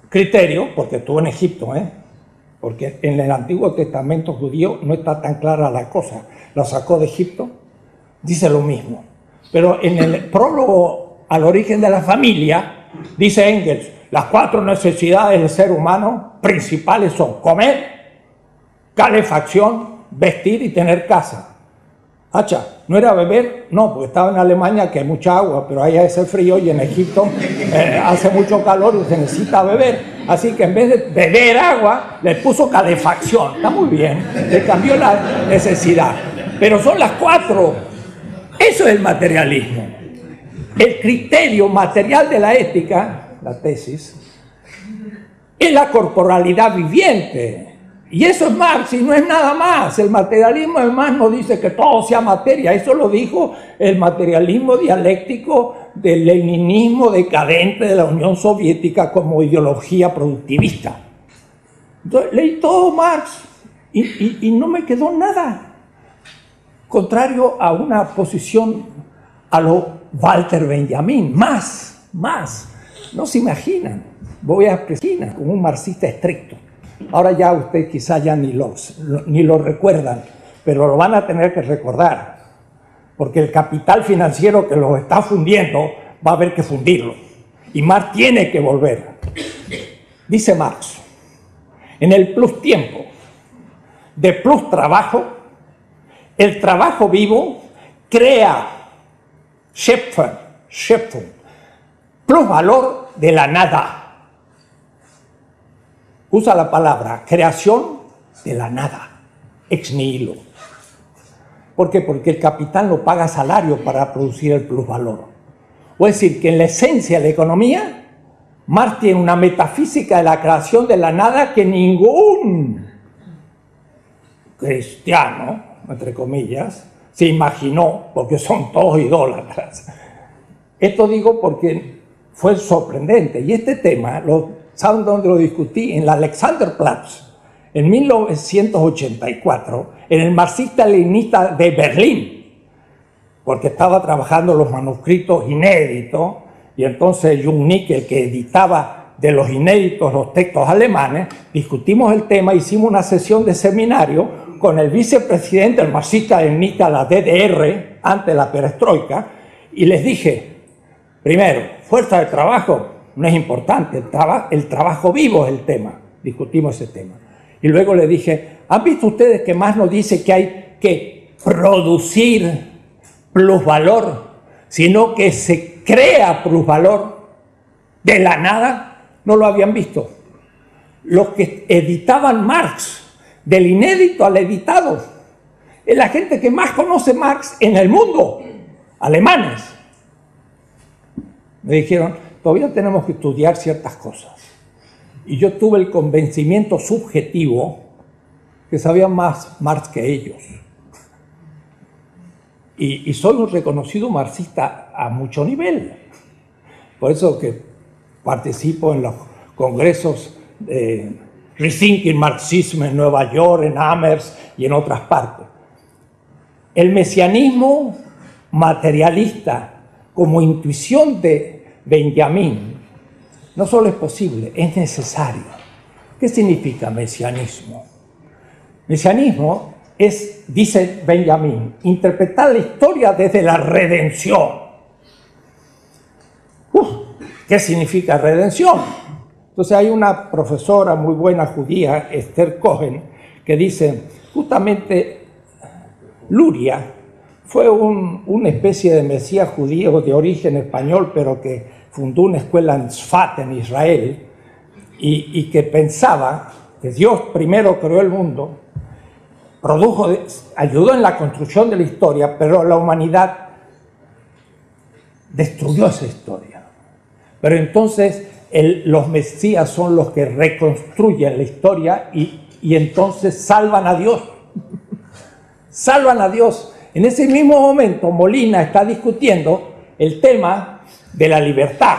criterios, porque estuvo en Egipto, ¿eh? porque en el Antiguo Testamento judío no está tan clara la cosa. Lo sacó de Egipto, dice lo mismo. Pero en el prólogo al origen de la familia, dice Engels, las cuatro necesidades del ser humano principales son comer, calefacción, vestir y tener casa. Hacha, ¿no era beber? No, porque estaba en Alemania que hay mucha agua, pero ahí hace frío y en Egipto eh, hace mucho calor y se necesita beber. Así que en vez de beber agua, le puso calefacción. Está muy bien, le cambió la necesidad. Pero son las cuatro. Eso es el materialismo. El criterio material de la ética, la tesis, es la corporalidad viviente. Y eso es Marx y no es nada más. El materialismo además no dice que todo sea materia. Eso lo dijo el materialismo dialéctico del leninismo decadente de la Unión Soviética como ideología productivista. Entonces, leí todo Marx y, y no me quedó nada. Contrario a una posición a lo Walter Benjamin. Más, más. No se imaginan. Voy a Cristina como un marxista estricto. Ahora ya ustedes quizá ya ni lo, ni lo recuerdan, pero lo van a tener que recordar, porque el capital financiero que lo está fundiendo va a haber que fundirlo. Y Marx tiene que volver. Dice Marx, en el plus tiempo, de plus trabajo, el trabajo vivo crea Schöpfen, Schöpfung, plus de la nada usa la palabra creación de la nada, ex nihilo. ¿Por qué? Porque el capital no paga salario para producir el plusvalor. O es decir, que en la esencia de la economía, Marx tiene una metafísica de la creación de la nada que ningún cristiano, entre comillas, se imaginó, porque son todos idólatras. Esto digo porque fue sorprendente. Y este tema lo ¿Saben dónde lo discutí? En la Alexanderplatz, en 1984, en el marxista-leninista de Berlín, porque estaba trabajando los manuscritos inéditos, y entonces Jung Nickel, que editaba de los inéditos los textos alemanes, discutimos el tema, hicimos una sesión de seminario con el vicepresidente del marxista-leninista de la DDR, ante la perestroika, y les dije, primero, fuerza de trabajo, no es importante, el, el trabajo vivo es el tema, discutimos ese tema. Y luego le dije, ¿han visto ustedes que más nos dice que hay que producir plusvalor, sino que se crea plusvalor de la nada? No lo habían visto. Los que editaban Marx, del inédito al editado, es la gente que más conoce Marx en el mundo, alemanes. Me dijeron, todavía tenemos que estudiar ciertas cosas. Y yo tuve el convencimiento subjetivo que sabía más Marx que ellos. Y, soy un reconocido marxista a mucho nivel. Por eso que participo en los congresos de Rethinking Marxismo en Nueva York, en Amherst y en otras partes. El mesianismo materialista como intuición de Benjamín no solo es posible, es necesario. ¿Qué significa mesianismo? Mesianismo es, dice Benjamín, interpretar la historia desde la redención. ¿Qué significa redención? Entonces hay una profesora muy buena judía, Esther Cohen, que dice, justamente Luria fue una especie de mesías judío de origen español, pero que fundó una escuela en Sfat, en Israel, y, y que pensaba que Dios primero creó el mundo, produjo, ayudó en la construcción de la historia, pero la humanidad destruyó esa historia. Pero entonces los Mesías son los que reconstruyen la historia y, entonces salvan a Dios. salvan a Dios. En ese mismo momento Molina está discutiendo el tema de la libertad,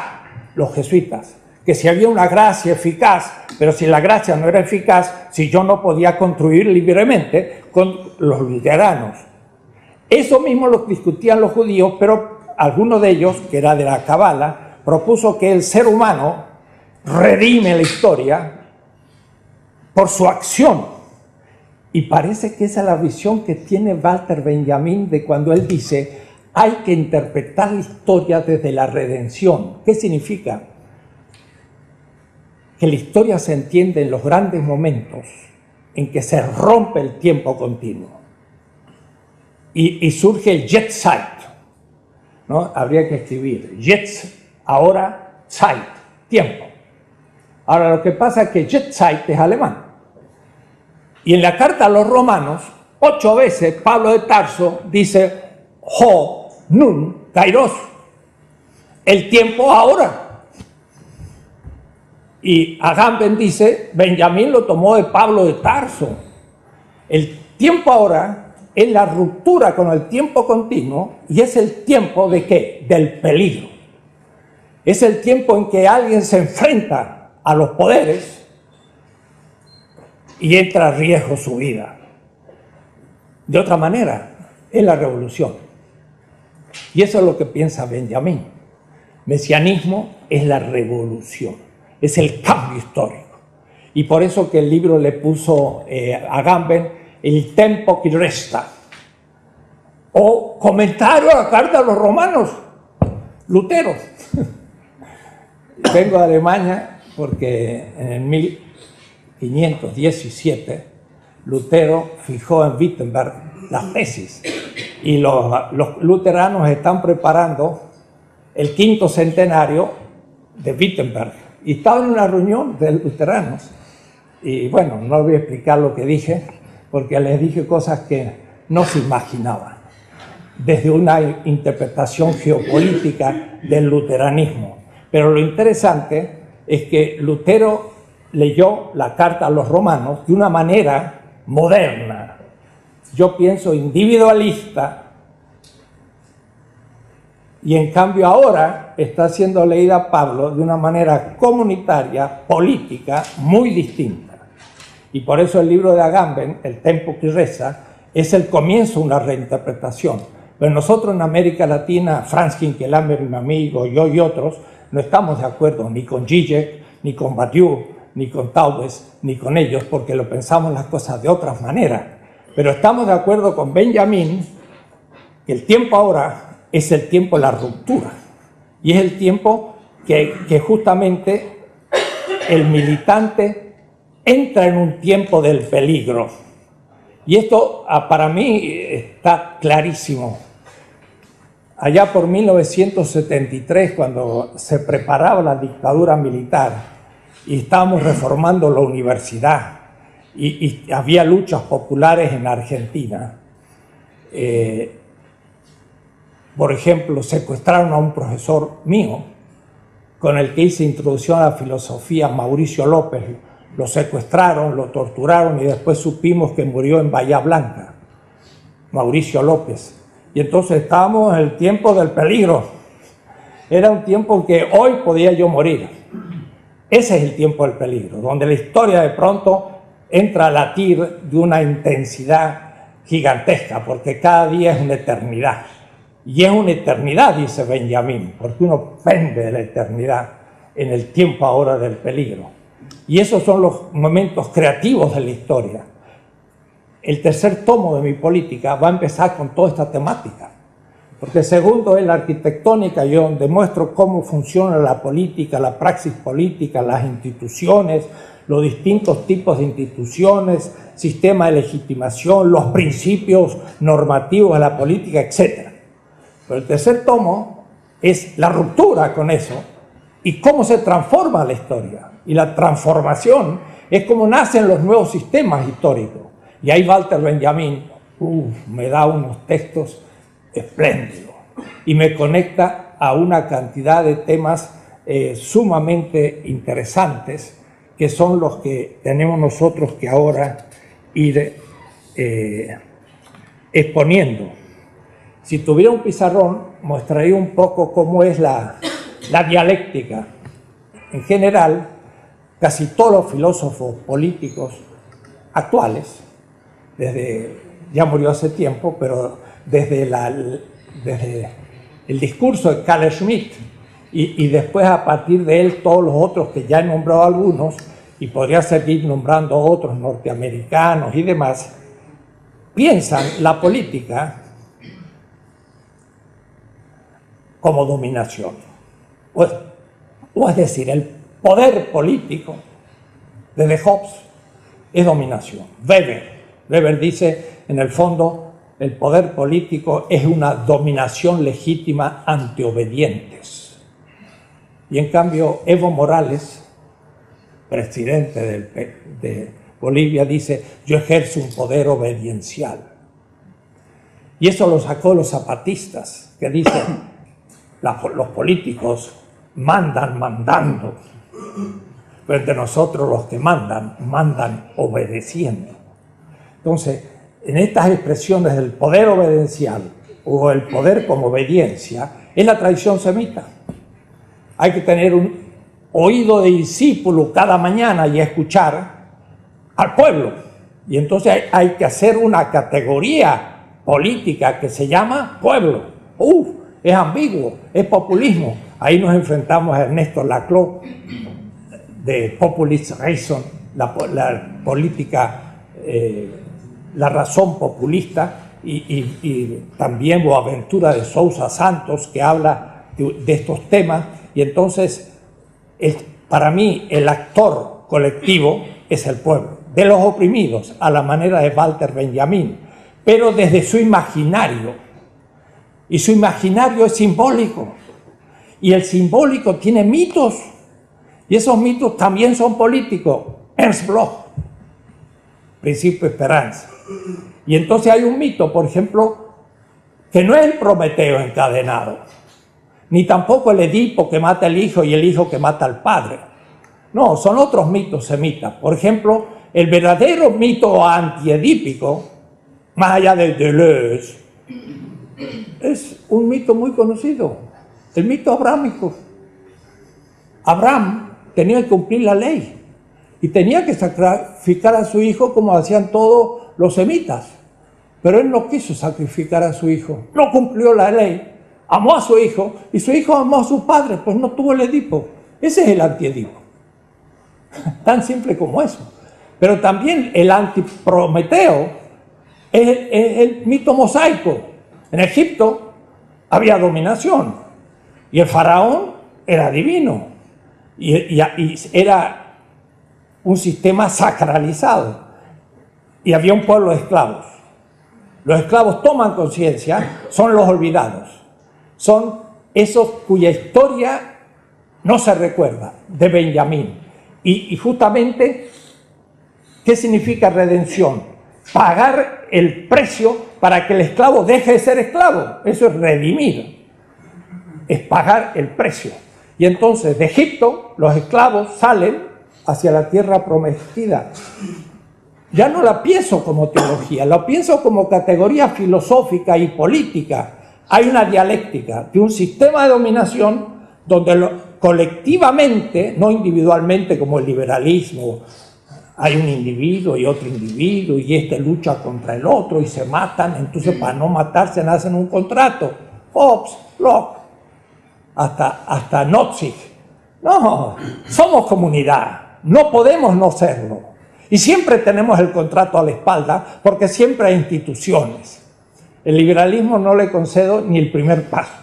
los jesuitas, que si había una gracia eficaz, pero si la gracia no era eficaz, si yo no podía construir libremente con los luteranos. Eso mismo lo discutían los judíos, pero alguno de ellos, que era de la Cabala, propuso que el ser humano redime la historia por su acción. Y parece que esa es la visión que tiene Walter Benjamin de cuando él dice, hay que interpretar la historia desde la redención. ¿Qué significa? Que la historia se entiende en los grandes momentos en que se rompe el tiempo continuo y, surge el jet sight. ¿no? Habría que escribir jets, ahora Zeit, tiempo. Ahora lo que pasa es que jet sight es alemán. Y en la carta a los romanos, ocho veces Pablo de Tarso dice ho, nun, kairos. El tiempo ahora. Y Agamben dice, Benjamín lo tomó de Pablo de Tarso. El tiempo ahora es la ruptura con el tiempo continuo y es el tiempo de qué? Del peligro. Es el tiempo en que alguien se enfrenta a los poderes y entra a riesgo su vida. De otra manera, es la revolución. Y eso es lo que piensa Benjamín. Mesianismo es la revolución, es el cambio histórico. Y por eso que el libro le puso eh, a Gamben el tempo que resta. O comentario a la carta a los romanos, Lutero. Vengo de Alemania porque en el 1517 Lutero fijó en Wittenberg las tesis y los, luteranos están preparando el quinto centenario de Wittenberg. Y estaba en una reunión de luteranos. Y bueno, no voy a explicar lo que dije, porque les dije cosas que no se imaginaban, desde una interpretación geopolítica del luteranismo. Pero lo interesante es que Lutero leyó la carta a los romanos de una manera moderna, yo pienso individualista, y en cambio ahora está siendo leída Pablo de una manera comunitaria, política, muy distinta. Y por eso el libro de Agamben, El Tempo que reza, es el comienzo de una reinterpretación. Pero nosotros en América Latina, Franz Kinkelhammer, mi amigo, yo y otros, no estamos de acuerdo ni con Zizek, ni con Badiou, ni con Taubes, ni con ellos, porque lo pensamos las cosas de otras maneras. Pero estamos de acuerdo con Benjamin que el tiempo ahora es el tiempo de la ruptura. Y es el tiempo que, justamente el militante entra en un tiempo del peligro. Y esto ah, para mí está clarísimo. Allá por 1973, cuando se preparaba la dictadura militar y estábamos reformando la universidad, y, había luchas populares en Argentina. Eh, por ejemplo, secuestraron a un profesor mío con el que hice introducción a la filosofía, Mauricio López. Lo secuestraron, lo torturaron y después supimos que murió en Bahía Blanca, Mauricio López. Y entonces estábamos en el tiempo del peligro. Era un tiempo que hoy podía yo morir. Ese es el tiempo del peligro, donde la historia de pronto entra a latir de una intensidad gigantesca, porque cada día es una eternidad. Y es una eternidad, dice Benjamín, porque uno pende de la eternidad en el tiempo ahora del peligro. Y esos son los momentos creativos de la historia. El tercer tomo de mi política va a empezar con toda esta temática. Porque el segundo es la arquitectónica, yo donde muestro cómo funciona la política, la praxis política, las instituciones, los distintos tipos de instituciones, sistema de legitimación, los principios normativos de la política, etc. Pero el tercer tomo es la ruptura con eso y cómo se transforma la historia. Y la transformación es cómo nacen los nuevos sistemas históricos. Y ahí Walter Benjamin me da unos textos espléndidos y me conecta a una cantidad de temas eh, sumamente interesantes que son los que tenemos nosotros que ahora ir eh, exponiendo. Si tuviera un pizarrón, mostraría un poco cómo es la, la dialéctica. En general, casi todos los filósofos políticos actuales, desde, ya murió hace tiempo, pero desde, el discurso de Carl Schmitt y, después a partir de él todos los otros que ya he nombrado algunos, y podría seguir nombrando otros norteamericanos y demás, piensan la política como dominación. O es, o es decir, el poder político desde Hobbes es dominación. Weber, Weber dice, en el fondo, el poder político es una dominación legítima ante obedientes. Y en cambio, Evo Morales presidente de Bolivia, dice, yo ejerzo un poder obediencial. Y eso lo sacó los zapatistas, que dicen, los políticos mandan mandando, pero entre nosotros los que mandan, mandan obedeciendo. Entonces, en estas expresiones del poder obediencial o el poder como obediencia, es la tradición semita. Hay que tener un oído de discípulo cada mañana y escuchar al pueblo. Y entonces hay, que hacer una categoría política que se llama pueblo. Uf, es ambiguo, es populismo. Ahí nos enfrentamos a Ernesto Laclau de Populist Reason, la, política, eh, la razón populista, y, también Boaventura de Sousa Santos, que habla de estos temas. Y entonces para mí el actor colectivo es el pueblo, de los oprimidos, a la manera de Walter Benjamin, pero desde su imaginario. Y su imaginario es simbólico. Y el simbólico tiene mitos. Y esos mitos también son políticos. Ernst Bloch, Principio Esperanza. Y entonces hay un mito, por ejemplo, que no es el Prometeo encadenado ni tampoco el Edipo que mata al hijo y el hijo que mata al padre. No, son otros mitos semitas. Por ejemplo, el verdadero mito antiedípico, más allá de Deleuze, es un mito muy conocido, el mito abrámico. Abraham tenía que cumplir la ley y tenía que sacrificar a su hijo como hacían todos los semitas. Pero él no quiso sacrificar a su hijo, no cumplió la ley amó a su hijo y su hijo amó a su padre, pues no tuvo el Edipo. Ese es el antiedipo. Tan simple como eso. Pero también el antiprometeo es el, es el mito mosaico. En Egipto había dominación y el faraón era divino y, y, y era un sistema sacralizado y había un pueblo de esclavos. Los esclavos toman conciencia, son los olvidados son esos cuya historia no se recuerda, de Benjamín. Y, justamente, ¿qué significa redención? Pagar el precio para que el esclavo deje de ser esclavo. Eso es redimir. Es pagar el precio. Y entonces de Egipto los esclavos salen hacia la tierra prometida. Ya no la pienso como teología, la pienso como categoría filosófica y política hay una dialéctica de un sistema de dominación donde colectivamente, no individualmente como el liberalismo, hay un individuo y otro individuo y este lucha contra el otro y se matan, entonces para no matarse hacen un contrato. Hobbes, Locke, hasta, hasta. No, somos comunidad, no podemos no serlo. Y siempre tenemos el contrato a la espalda porque siempre hay instituciones. El liberalismo no le concedo ni el primer paso.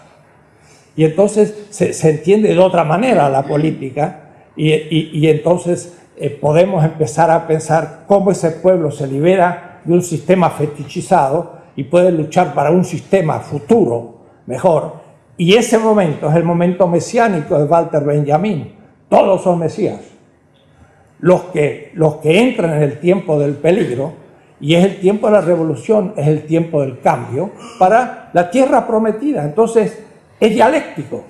Y entonces se, entiende de otra manera la política y, entonces eh, podemos empezar a pensar cómo ese pueblo se libera de un sistema fetichizado y puede luchar para un sistema futuro mejor. Y ese momento es el momento mesiánico de Walter Benjamin. Todos son mesías. Los que, los que entran en el tiempo del peligro, y es el tiempo de la revolución, es el tiempo del cambio, para la tierra prometida. Entonces, es dialéctico.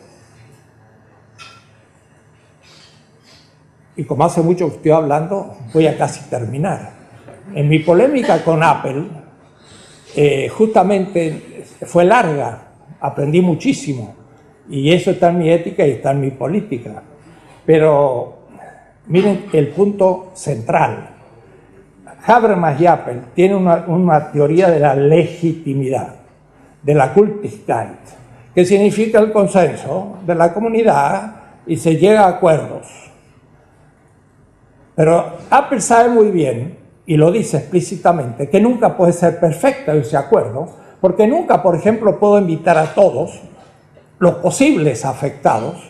Y como hace mucho que estoy hablando, voy a casi terminar. En mi polémica con Apple, eh, justamente fue larga, aprendí muchísimo, y eso está en mi ética y está en mi política. Pero miren el punto central. Habermas y Apple tienen una, teoría de la legitimidad, de la Kultigkeit, que significa el consenso de la comunidad y se llega a acuerdos. Pero Apple sabe muy bien, y lo dice explícitamente, que nunca puede ser perfecto ese acuerdo, porque nunca, por ejemplo, puedo invitar a todos los posibles afectados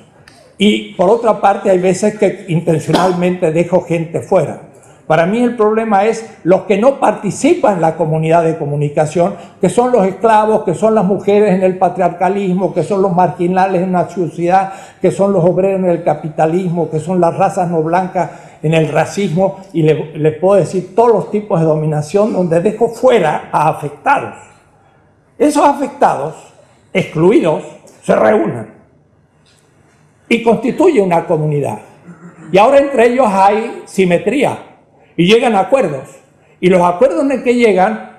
y por otra parte hay veces que intencionalmente dejo gente fuera. Para mí el problema es los que no participan en la comunidad de comunicación, que son los esclavos, que son las mujeres en el patriarcalismo, que son los marginales en la sociedad, que son los obreros en el capitalismo, que son las razas no blancas en el racismo, y les puedo decir todos los tipos de dominación donde dejo fuera a afectados. Esos afectados, excluidos, se reúnen y constituyen una comunidad. Y ahora entre ellos hay simetría y llegan acuerdos. Y los acuerdos en el que llegan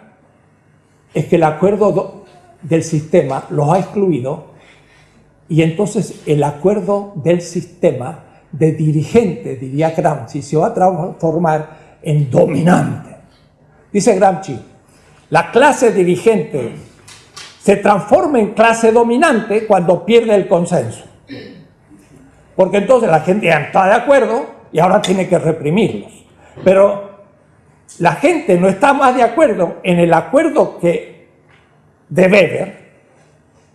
es que el acuerdo del sistema los ha excluido y entonces el acuerdo del sistema de dirigente, diría Gramsci, se va a transformar en dominante. Dice Gramsci, la clase dirigente se transforma en clase dominante cuando pierde el consenso. Porque entonces la gente ya está de acuerdo y ahora tiene que reprimirlos. Pero la gente no está más de acuerdo en el acuerdo que de Weber,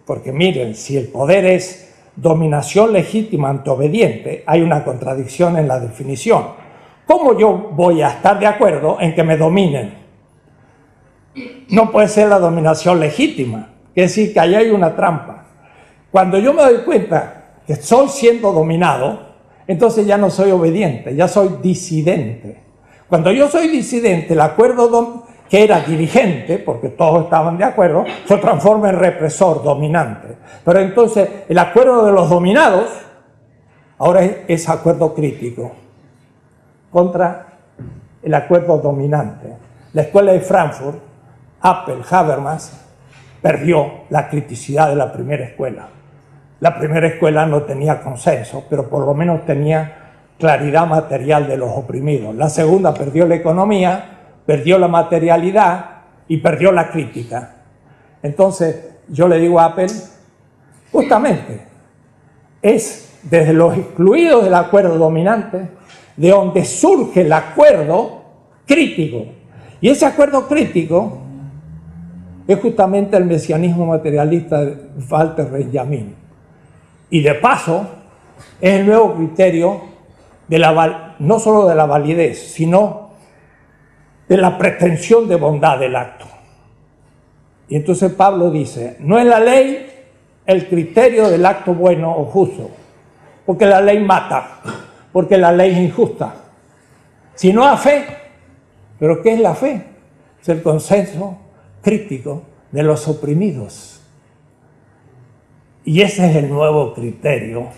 porque miren, si el poder es dominación legítima ante obediente, hay una contradicción en la definición. ¿Cómo yo voy a estar de acuerdo en que me dominen? No puede ser la dominación legítima, es decir, que ahí hay una trampa. Cuando yo me doy cuenta que estoy siendo dominado, entonces ya no soy obediente, ya soy disidente. Cuando yo soy disidente, el acuerdo que era dirigente, porque todos estaban de acuerdo, se transforma en represor, dominante. Pero entonces el acuerdo de los dominados ahora es, acuerdo crítico contra el acuerdo dominante. La escuela de Frankfurt, Apple, Habermas, perdió la criticidad de la primera escuela. La primera escuela no tenía consenso, pero por lo menos tenía claridad material de los oprimidos. La segunda perdió la economía, perdió la materialidad y perdió la crítica. Entonces, yo le digo a Apple, justamente, es desde los excluidos del acuerdo dominante de donde surge el acuerdo crítico. Y ese acuerdo crítico es justamente el mesianismo materialista de Walter Benjamin. Y de paso, es el nuevo criterio no solo de la validez, sino de la pretensión de bondad del acto. Y entonces Pablo dice, no es la ley el criterio del acto bueno o justo, porque la ley mata, porque la ley es injusta, sino a fe. ¿Pero qué es la fe? Es el consenso crítico de los oprimidos. Y ese es el nuevo criterio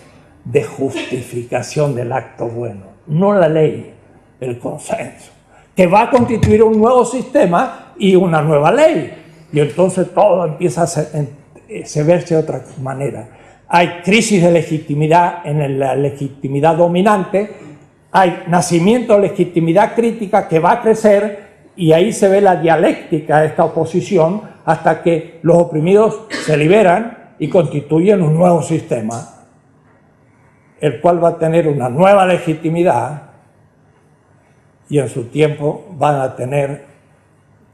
de justificación del acto bueno, no la ley, el consenso, que va a constituir un nuevo sistema y una nueva ley. Y entonces todo empieza a se verse de otra manera. Hay crisis de legitimidad en la legitimidad dominante, hay nacimiento de legitimidad crítica que va a crecer y ahí se ve la dialéctica de esta oposición hasta que los oprimidos se liberan y constituyen un nuevo sistema, el cual va a tener una nueva legitimidad y en su tiempo van a tener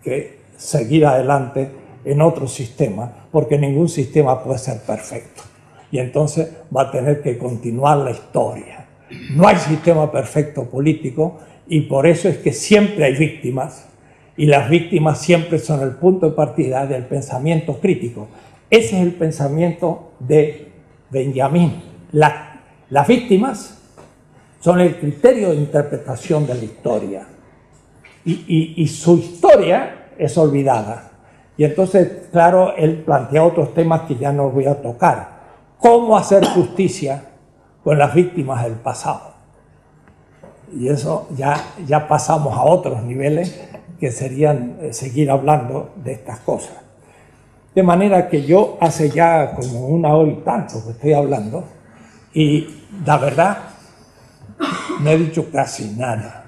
que seguir adelante en otro sistema, porque ningún sistema puede ser perfecto. Y entonces va a tener que continuar la historia. No hay sistema perfecto político y por eso es que siempre hay víctimas y las víctimas siempre son el punto de partida del pensamiento crítico. Ese es el pensamiento de Benjamín. las víctimas son el criterio de interpretación de la historia y su historia es olvidada. Y entonces, claro, él plantea otros temas que ya no voy a tocar. ¿Cómo hacer justicia con las víctimas del pasado? Y eso ya, ya pasamos a otros niveles que serían eh, seguir hablando de estas cosas. De manera que yo hace ya como una hora y tanto que estoy hablando y la verdad no he dicho casi nada.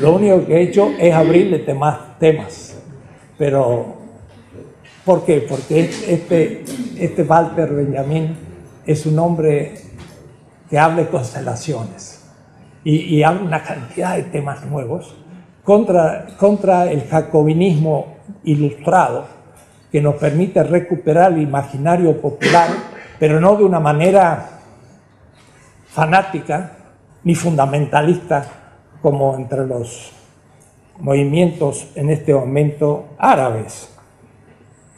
Lo único que he hecho es abrirle temas, pero, ¿por qué? Porque este, este Walter Benjamin es un hombre que habla constelaciones y, y habla una cantidad de temas nuevos contra, contra el jacobinismo ilustrado que nos permite recuperar el imaginario popular, pero no de una manera fanática ni fundamentalista como entre los movimientos en este momento árabes.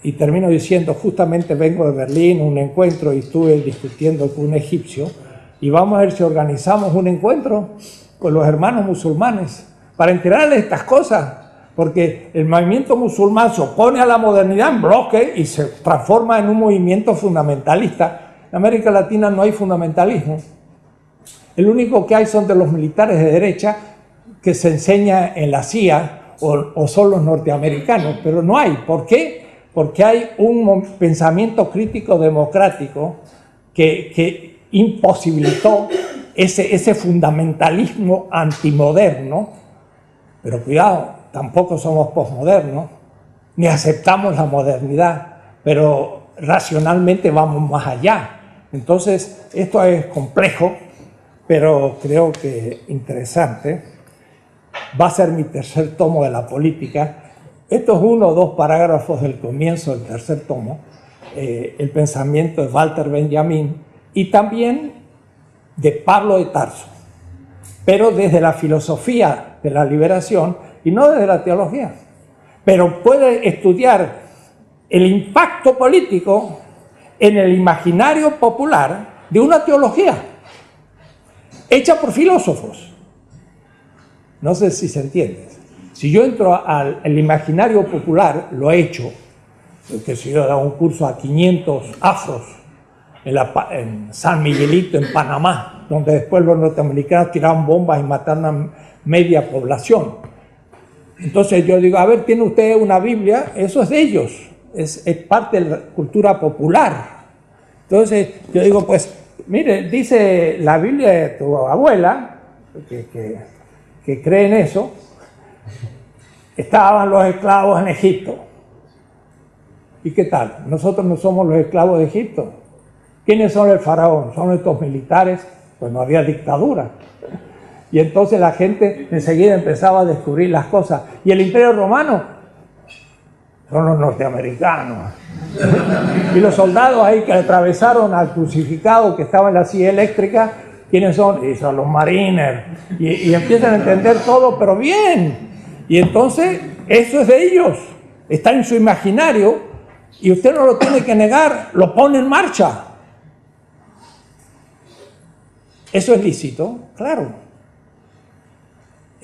Y termino diciendo, justamente vengo de Berlín, un encuentro, y estuve discutiendo con un egipcio, y vamos a ver si organizamos un encuentro con los hermanos musulmanes para enterarles estas cosas, porque el movimiento musulmán se opone a la modernidad en bloque y se transforma en un movimiento fundamentalista. En América Latina no hay fundamentalismo. El único que hay son de los militares de derecha que se enseña en la CIA o, son los norteamericanos, pero no hay. ¿Por qué? Porque hay un pensamiento crítico democrático que, imposibilitó ese, ese fundamentalismo antimoderno, pero cuidado, tampoco somos posmodernos, ni aceptamos la modernidad, pero racionalmente vamos más allá. Entonces, esto es complejo, pero creo que interesante va a ser mi tercer tomo de la política. Estos uno o dos parágrafos del comienzo del tercer tomo, eh, el pensamiento de Walter Benjamin y también de Pablo de Tarso, pero desde la filosofía de la liberación y no desde la teología. Pero puede estudiar el impacto político en el imaginario popular de una teología hecha por filósofos no sé si se entiende. Si yo entro al, imaginario popular, lo he hecho, porque si yo he dado un curso a 500 afros en, San Miguelito, en Panamá, donde después los norteamericanos tiraron bombas y mataron a media población. Entonces yo digo, a ver, ¿tiene usted una Biblia? Eso es de ellos, es, parte de la cultura popular. Entonces yo digo, pues, mire, dice la Biblia de tu abuela, que, que que creen eso, estaban los esclavos en Egipto. ¿Y qué tal? Nosotros no somos los esclavos de Egipto. ¿Quiénes son el faraón? Son estos militares, pues no había dictadura. Y entonces la gente enseguida empezaba a descubrir las cosas. ¿Y el imperio romano? Son los norteamericanos. y los soldados ahí que atravesaron al crucificado que estaba en la silla eléctrica ¿Quiénes son? Y son los mariners. Y, empiezan a entender todo, pero bien. Y entonces, eso es de ellos. Está en su imaginario y usted no lo tiene que negar, lo pone en marcha. ¿Eso es lícito? Claro.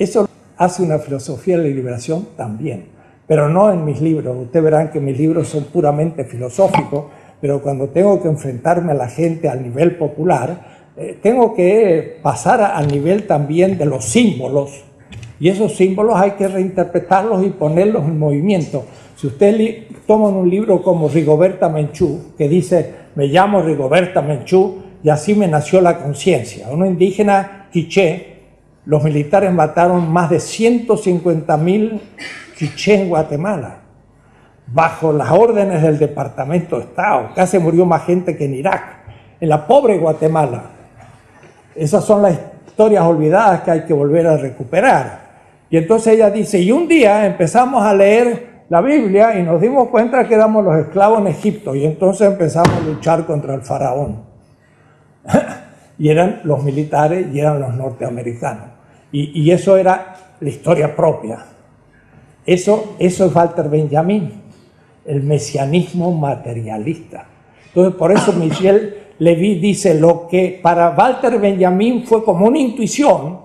Eso hace una filosofía de la liberación también, pero no en mis libros. Ustedes verán que mis libros son puramente filosóficos, pero cuando tengo que enfrentarme a la gente al nivel popular, eh, tengo que pasar al nivel también de los símbolos. Y esos símbolos hay que reinterpretarlos y ponerlos en movimiento. Si usted toma un libro como Rigoberta Menchú, que dice, me llamo Rigoberta Menchú y así me nació la conciencia. Uno indígena quiché, los militares mataron más de 150 mil quiché en Guatemala. bajo las órdenes del Departamento de Estado. Casi murió más gente que en Irak, en la pobre Guatemala. Esas son las historias olvidadas que hay que volver a recuperar. Y entonces ella dice, y un día empezamos a leer la Biblia y nos dimos cuenta que éramos los esclavos en Egipto y entonces empezamos a luchar contra el faraón. y eran los militares y eran los norteamericanos. Y, eso era la historia propia. Eso, eso es Walter Benjamin, el mesianismo materialista. Entonces, por eso Michel Levy dice lo que para Walter Benjamin fue como una intuición,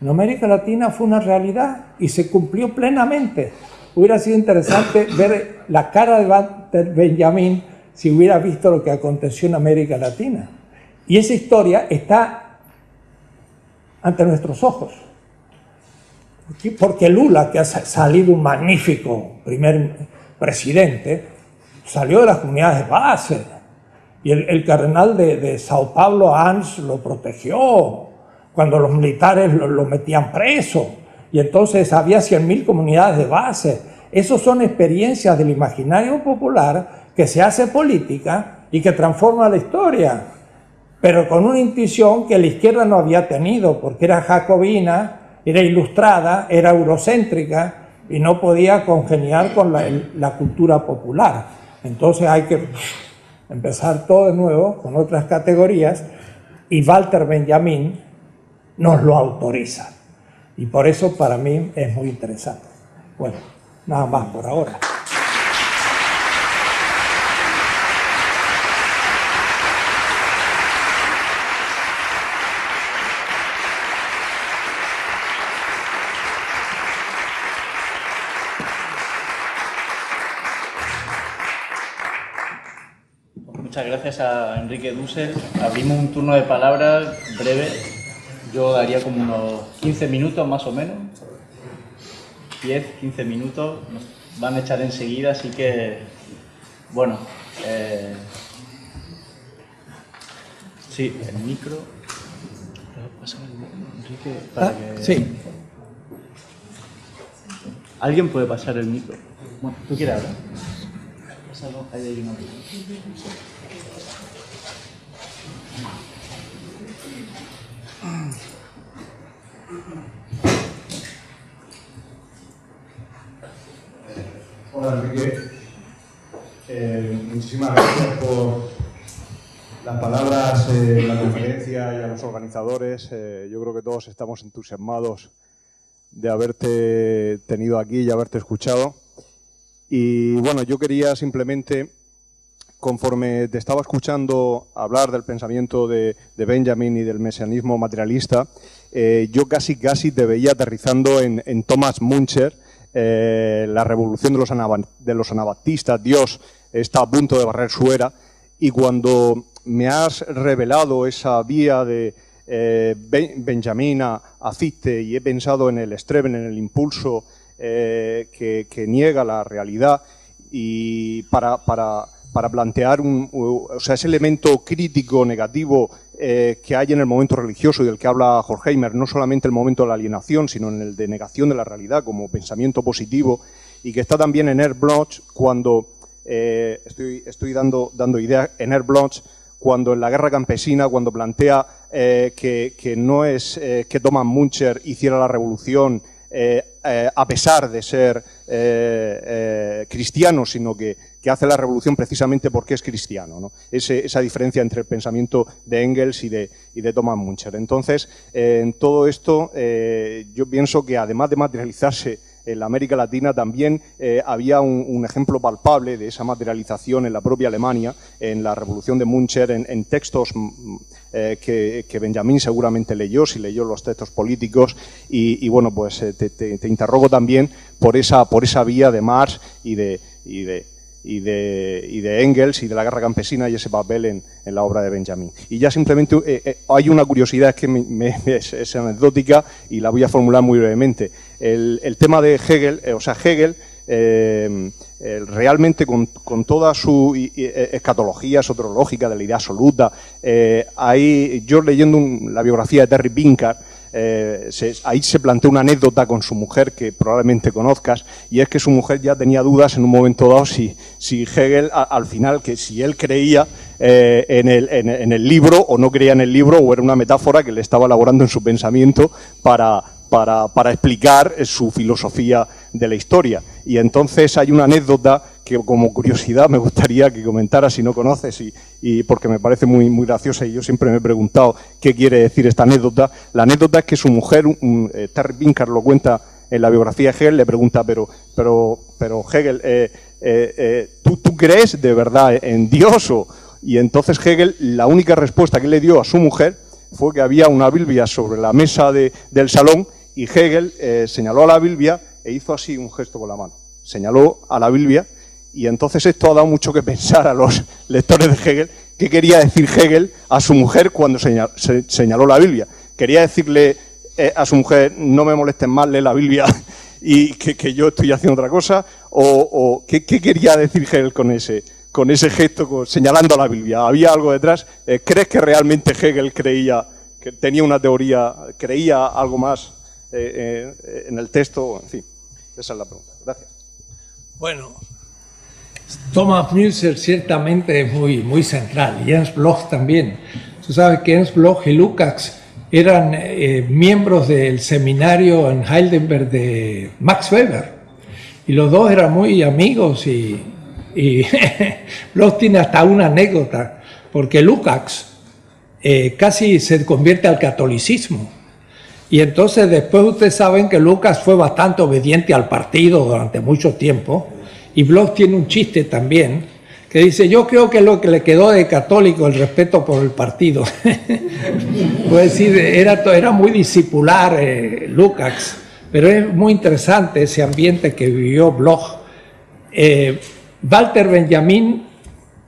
en América Latina fue una realidad y se cumplió plenamente. Hubiera sido interesante ver la cara de Walter Benjamin si hubiera visto lo que aconteció en América Latina. Y esa historia está ante nuestros ojos. Porque Lula, que ha salido un magnífico primer presidente, salió de las comunidades de base. Y el, cardenal de, Sao Paulo, Ans, lo protegió cuando los militares lo, metían preso. Y entonces había 100.000 comunidades de base. Esas son experiencias del imaginario popular que se hace política y que transforma la historia. Pero con una intuición que la izquierda no había tenido, porque era jacobina, era ilustrada, era eurocéntrica y no podía congeniar con la, cultura popular. Entonces hay que empezar todo de nuevo con otras categorías y Walter Benjamin nos lo autoriza. Y por eso para mí es muy interesante. Bueno, nada más por ahora. Muchas gracias a Enrique Dussel. Abrimos un turno de palabras breve. Yo daría como unos 15 minutos más o menos. 10, 15 minutos. Nos van a echar enseguida, así que, bueno. Eh, sí, el micro. Enrique, para ah, Sí. ¿Alguien puede pasar el micro? Bueno, ¿tú quieres hablar? Ahí hay una Hola Enrique, eh, muchísimas gracias por las palabras en la conferencia y a los organizadores. Eh, yo creo que todos estamos entusiasmados de haberte tenido aquí y haberte escuchado. Y bueno, yo quería simplemente conforme te estaba escuchando hablar del pensamiento de, Benjamin y del mesianismo materialista, eh, yo casi casi te veía aterrizando en, Thomas Muncher, eh, la revolución de los, de anabaptistas, Dios está a punto de barrer su era, y cuando me has revelado esa vía de eh, Benjamin a, Fichte y he pensado en el Streben, en el impulso que, que, niega la realidad, y para, para para plantear un, o sea, ese elemento crítico negativo eh, que hay en el momento religioso y del que habla Horkheimer, no solamente el momento de la alienación, sino en el de negación de la realidad como pensamiento positivo, y que está también en Air Bloch cuando, eh, estoy, estoy dando, dando idea, en Air Bloch, cuando en la guerra campesina, cuando plantea eh, que, que, no es que Thomas Muncher hiciera la revolución a pesar de ser cristiano, sino que que hace la revolución precisamente porque es cristiano. ¿no? esa diferencia entre el pensamiento de Engels y de, y de Thomas Muncher. Entonces, eh, en todo esto, eh, yo pienso que además de materializarse en la América Latina también eh, había un, ejemplo palpable de esa materialización en la propia Alemania, en la revolución de Muncher, en, textos mm, que, Benjamín seguramente leyó, si leyó los textos políticos, y, bueno, pues te, te, interrogo también por esa, vía de Marx y de y de, y de, Engels y de la guerra campesina y ese papel en, en la obra de Benjamin. Y ya simplemente eh, eh, hay una curiosidad que me, es, anecdótica y la voy a formular muy brevemente. El, el tema de Hegel, eh, o sea, Hegel realmente con, con, toda su escatología soterológica de la idea absoluta, hay, yo leyendo la biografía de Terry Pinker, eh, ahí se plantea una anécdota con su mujer que probablemente conozcas, y es que su mujer ya tenía dudas en un momento dado si, si Hegel, al final, que si él creía eh, en, el, en, el, libro o no creía en el libro, o era una metáfora que le estaba elaborando en su pensamiento para, para, para explicar su filosofía de la historia. Y entonces hay una anécdota que como curiosidad me gustaría que comentara si no conoces y, porque me parece muy, muy graciosa y yo siempre me he preguntado qué quiere decir esta anécdota. La anécdota es que su mujer, un, eh, Terry lo cuenta en la biografía de Hegel, le pregunta, pero, pero, pero Hegel, eh, eh, ¿tú, ¿tú, crees de verdad en Dios? O? Y entonces Hegel, la única respuesta que le dio a su mujer fue que había una Biblia sobre la mesa de, del salón y Hegel señaló a la Biblia e hizo así un gesto con la mano. Señaló a la Biblia y entonces esto ha dado mucho que pensar a los lectores de Hegel. ¿Qué quería decir Hegel a su mujer cuando señaló la Biblia? ¿Quería decirle eh, a su mujer, no me molesten más, lee la Biblia y que, yo estoy haciendo otra cosa? ¿O, ¿qué, quería decir Hegel con ese, con ese gesto, señalando la Biblia? ¿Había algo detrás? Eh, ¿Crees que realmente Hegel creía, que tenía una teoría, creía algo más eh, en el texto? En fin, esa es la pregunta. Gracias. Bueno, Thomas Müller ciertamente es muy, muy central, y Ernst Bloch también. Tú sabes que Ernst Bloch y Lukács eran eh, miembros del seminario en Heidelberg de Max Weber, y los dos eran muy amigos, y, y Bloch tiene hasta una anécdota, porque Lukács eh, casi se convierte al catolicismo. Y entonces después ustedes saben que Lucas fue bastante obediente al partido durante mucho tiempo y Bloch tiene un chiste también, que dice, yo creo que lo que le quedó de católico el respeto por el partido. Puedo decir, era, era muy discipular eh, Lukács, pero es muy interesante ese ambiente que vivió Bloch. Eh, Walter Benjamin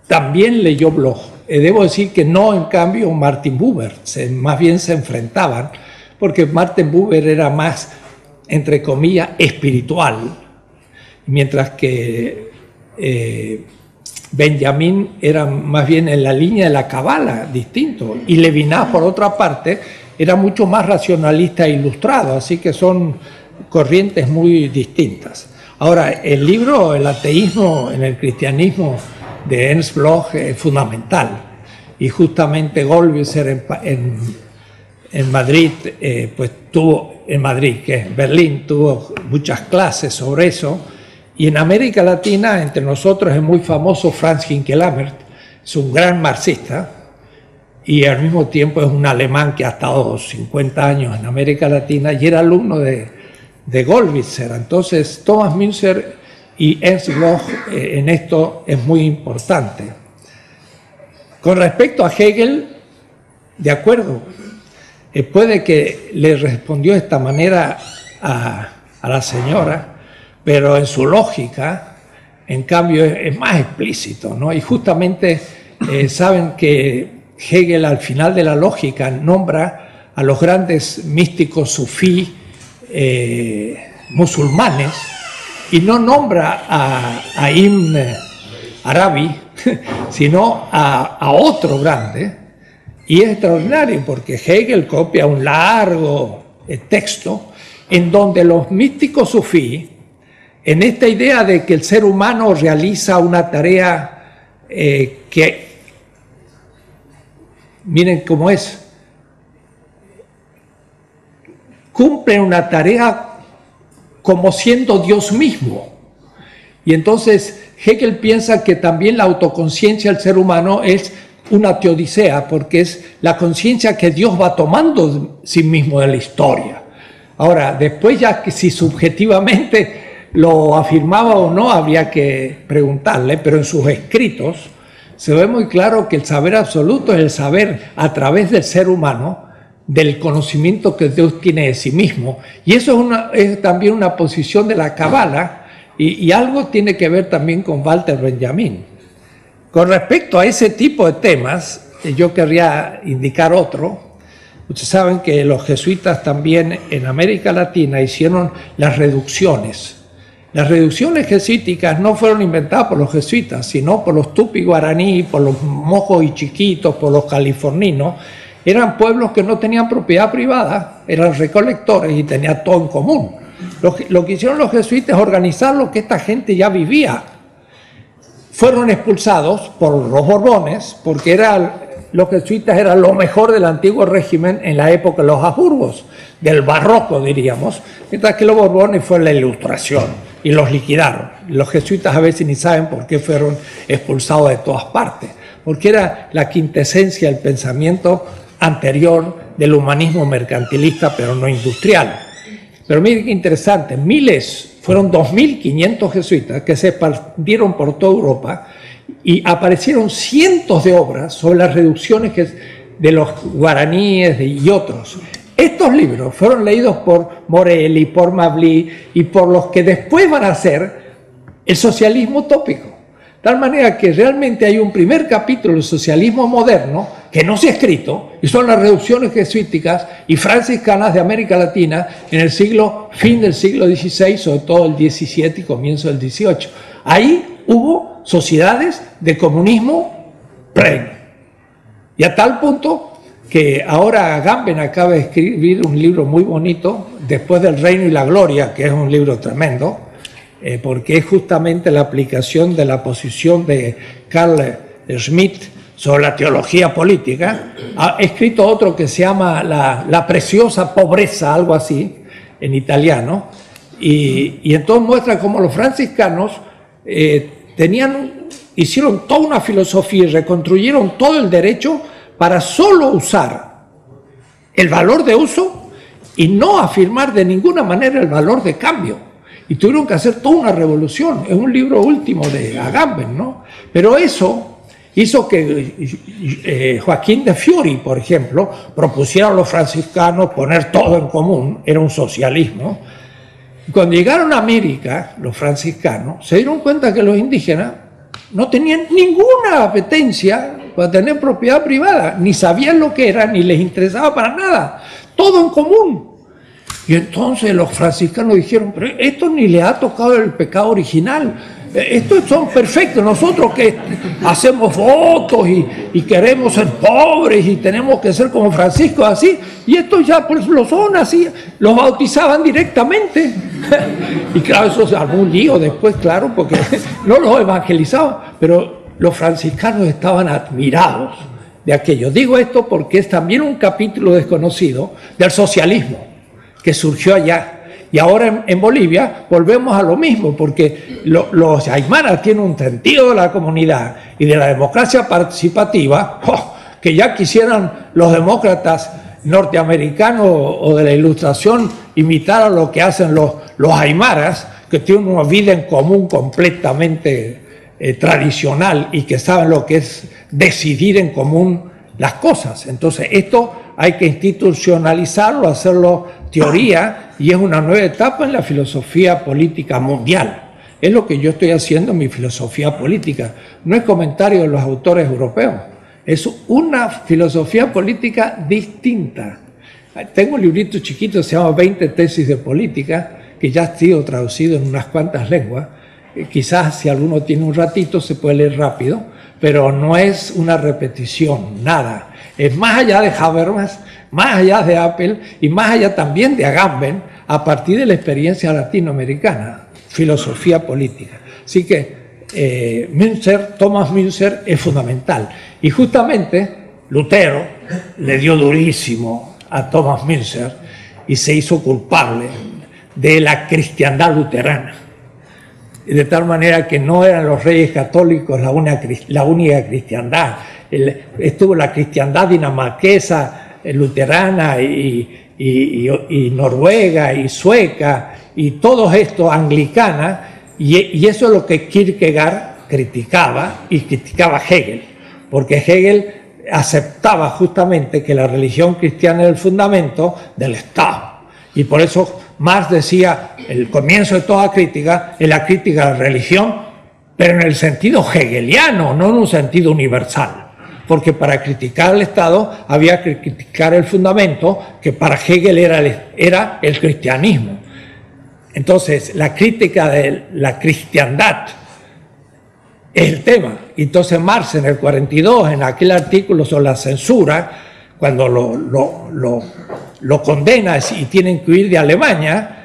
también leyó Bloch. Eh, debo decir que no, en cambio, Martin Buber, se, más bien se enfrentaban, porque Martin Buber era más, entre comillas, espiritual mientras que eh, Benjamín era más bien en la línea de la cabala, distinto, y Levinas, por otra parte, era mucho más racionalista e ilustrado, así que son corrientes muy distintas. Ahora, el libro El ateísmo en el cristianismo de Ernst Bloch es fundamental, y justamente Golbisser en, en, Madrid, eh, pues tuvo, en Madrid, que en Berlín, tuvo muchas clases sobre eso, y en América Latina, entre nosotros es muy famoso Franz Hinkelamert, es un gran marxista y al mismo tiempo es un alemán que ha estado 50 años en América Latina y era alumno de, de Goldwitzer. Entonces, Thomas Münzer y Ernst Bloch eh, en esto es muy importante. Con respecto a Hegel, de acuerdo, eh, puede que le respondió de esta manera a, a la señora, pero en su lógica, en cambio, es, más explícito, ¿no? Y justamente eh, saben que Hegel al final de la lógica nombra a los grandes místicos sufí eh, musulmanes y no nombra a, Ibn Arabi, sino a, a otro grande. Y es extraordinario porque Hegel copia un largo eh, texto en donde los místicos sufí en esta idea de que el ser humano realiza una tarea eh, que, miren cómo es, cumple una tarea como siendo Dios mismo. Y entonces Hegel piensa que también la autoconciencia del ser humano es una teodicea, porque es la conciencia que Dios va tomando sí mismo de la historia. Ahora, después ya que si subjetivamente lo afirmaba o no, habría que preguntarle, pero en sus escritos se ve muy claro que el saber absoluto es el saber a través del ser humano, del conocimiento que Dios tiene de sí mismo. Y eso es, una, también una posición de la Cabala y, y, algo tiene que ver también con Walter Benjamin. Con respecto a ese tipo de temas, yo querría indicar otro. Ustedes saben que los jesuitas también en América Latina hicieron las reducciones las reducciones jesuíticas no fueron inventadas por los jesuitas, sino por los tupi guaraní, por los mojos y chiquitos, por los californinos, eran pueblos que no tenían propiedad privada, eran recolectores y tenían todo en común. Lo que, hicieron los jesuitas es organizar lo que esta gente ya vivía. Fueron expulsados por los Borbones, porque los jesuitas eran lo mejor del antiguo régimen en la época de los Habsburgos, del barroco diríamos, mientras que los Borbones fue la ilustración y los liquidaron. Los jesuitas a veces ni saben por qué fueron expulsados de todas partes, porque era la quintesencia del pensamiento anterior del humanismo mercantilista, pero no industrial. Pero miren qué interesante, miles, fueron 2.500 jesuitas que se expandieron por toda Europa y aparecieron cientos de obras sobre las reducciones de los guaraníes y otros. Estos libros fueron leídos por Morelli, por Mably y por los que después van a ser el socialismo utópico. De tal manera que realmente hay un primer capítulo del socialismo moderno que no se ha escrito, y son las reducciones jesuíticas y franciscanas de América Latina en el siglo, fin del siglo XVI, sobre todo el XVII y comienzo del XVIII. Ahí hubo sociedades de comunismo pleno. Y a tal punto que ahora Gamben acaba de escribir un libro muy bonito, Después del Reino y la Gloria, que es un libro tremendo, eh, porque es justamente la aplicación de la posición de Carl Schmitt sobre la teología política. Ha escrito otro que se llama La, preciosa pobreza, algo así, en italiano, y, entonces muestra cómo los franciscanos eh, tenían, hicieron toda una filosofía y reconstruyeron todo el derecho para solo usar el valor de uso y no afirmar de ninguna manera el valor de cambio. Y tuvieron que hacer toda una revolución. Es un libro último de Agamben, ¿no? Pero eso hizo que eh, Joaquín de Fiori, por ejemplo, propusiera a los franciscanos poner todo en común, era un socialismo. Cuando llegaron a América, los franciscanos, se dieron cuenta que los indígenas no tenían ninguna apetencia para tener propiedad privada, ni sabían lo que era, ni les interesaba para nada, todo en común. Y entonces los franciscanos dijeron, pero esto ni le ha tocado el pecado original, estos son perfectos, nosotros que hacemos votos y, queremos ser pobres y tenemos que ser como Francisco así, y estos ya pues lo son así, los bautizaban directamente. y claro, eso armó un lío después, claro, porque no los evangelizaban, pero los franciscanos estaban admirados de aquello. Digo esto porque es también un capítulo desconocido del socialismo que surgió allá. Y ahora en, Bolivia volvemos a lo mismo, porque los aymaras tienen un sentido de la comunidad y de la democracia participativa que ya quisieran los demócratas norteamericanos o de la ilustración imitar a lo que hacen los, los aymaras, que tienen una vida en común completamente eh, tradicional y que saben lo que es decidir en común las cosas. Entonces, esto hay que institucionalizarlo, hacerlo teoría y es una nueva etapa en la filosofía política mundial. Es lo que yo estoy haciendo en mi filosofía política. No es comentario de los autores europeos, es una filosofía política distinta. Tengo un librito chiquito, se llama 20 tesis de política, que ya ha sido traducido en unas cuantas lenguas, quizás si alguno tiene un ratito se puede leer rápido, pero no es una repetición, nada. Es más allá de Habermas, más allá de Apple y más allá también de Agamben, a partir de la experiencia latinoamericana, filosofía política. Así que eh, Münzer, Thomas Münzer es fundamental. Y justamente Lutero le dio durísimo a Thomas Münzer y se hizo culpable de la cristiandad luterana de tal manera que no eran los reyes católicos la, única cristiandad. estuvo la cristiandad dinamarquesa, eh, luterana y, noruega y sueca y todo esto anglicana, y, eso es lo que Kierkegaard criticaba y criticaba Hegel, porque Hegel aceptaba justamente que la religión cristiana es el fundamento del Estado. Y por eso Marx decía, el comienzo de toda crítica es la crítica a la religión, pero en el sentido hegeliano, no en un sentido universal. Porque para criticar al Estado había que criticar el fundamento, que para Hegel era el, cristianismo. Entonces, la crítica de la cristiandad es el tema. Entonces, Marx en el 42, en aquel artículo sobre la censura, cuando lo, condena y tienen que huir de Alemania,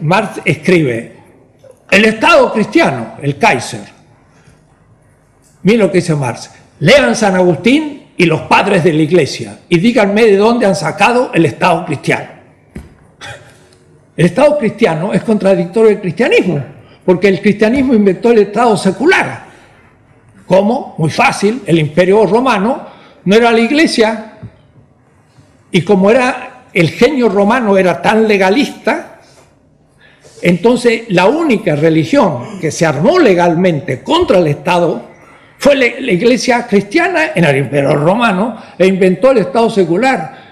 Marx escribe, el Estado cristiano, el Kaiser. Miren lo que dice Marx, lean San Agustín y los padres de la iglesia y díganme de dónde han sacado el Estado cristiano. El Estado cristiano es contradictorio del cristianismo, porque el cristianismo inventó el Estado secular. ¿Cómo? Muy fácil, el imperio romano no era la iglesia y como era el genio romano era tan legalista, entonces la única religión que se armó legalmente contra el Estado fue la, iglesia cristiana en el imperio romano e inventó el Estado secular.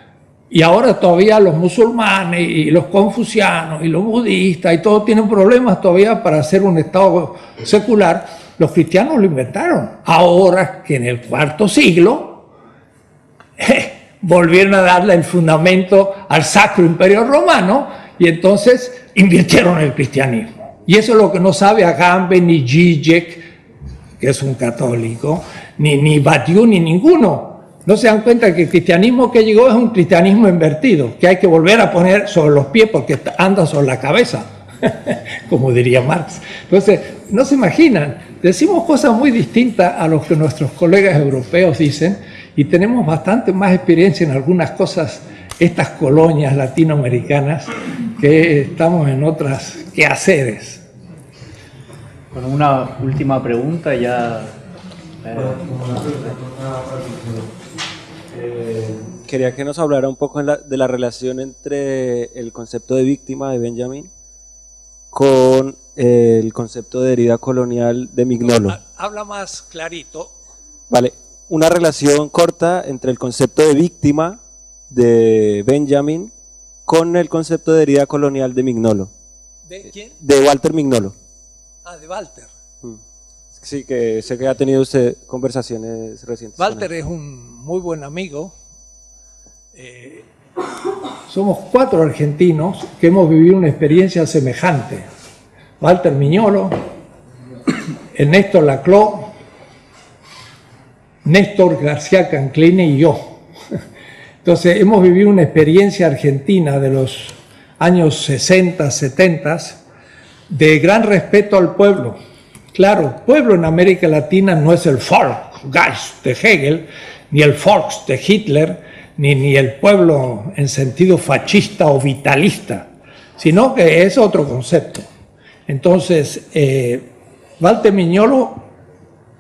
Y ahora todavía los musulmanes y los confucianos y los budistas y todos tienen problemas todavía para hacer un Estado secular. Los cristianos lo inventaron. Ahora que en el cuarto siglo volvieron a darle el fundamento al Sacro Imperio Romano y entonces invirtieron el cristianismo. Y eso es lo que no sabe Agamben ni Zizek, que es un católico, ni, ni Badiou, ni ninguno. No se dan cuenta que el cristianismo que llegó es un cristianismo invertido, que hay que volver a poner sobre los pies porque anda sobre la cabeza, como diría Marx. Entonces, no se imaginan, decimos cosas muy distintas a los que nuestros colegas europeos dicen y tenemos bastante más experiencia en algunas cosas, estas colonias latinoamericanas, que estamos en otras quehaceres. Con una última pregunta ya... Eh, eh, quería que nos hablara un poco de la relación entre el concepto de víctima de Benjamin con el concepto de herida colonial de Mignolo. Habla más clarito. Vale, una relación corta entre el concepto de víctima de Benjamin con el concepto de herida colonial de Mignolo. ¿De quién? De Walter Mignolo. Ah, de Walter. Mm. Sí, que sé que ha tenido usted conversaciones recientes. Walter es un muy buen amigo. Eh, somos cuatro argentinos que hemos vivido una experiencia semejante. Walter Mignolo, Ernesto Laclau, Néstor García Cancline y yo. Entonces hemos vivido una experiencia argentina de los años 60, 70 de gran respeto al pueblo. Claro, pueblo en América Latina no es el Volksgeist de Hegel, ni el Volks de Hitler, ni, ni el pueblo en sentido fascista o vitalista, sino que es otro concepto. Entonces, eh, Walter Miñolo,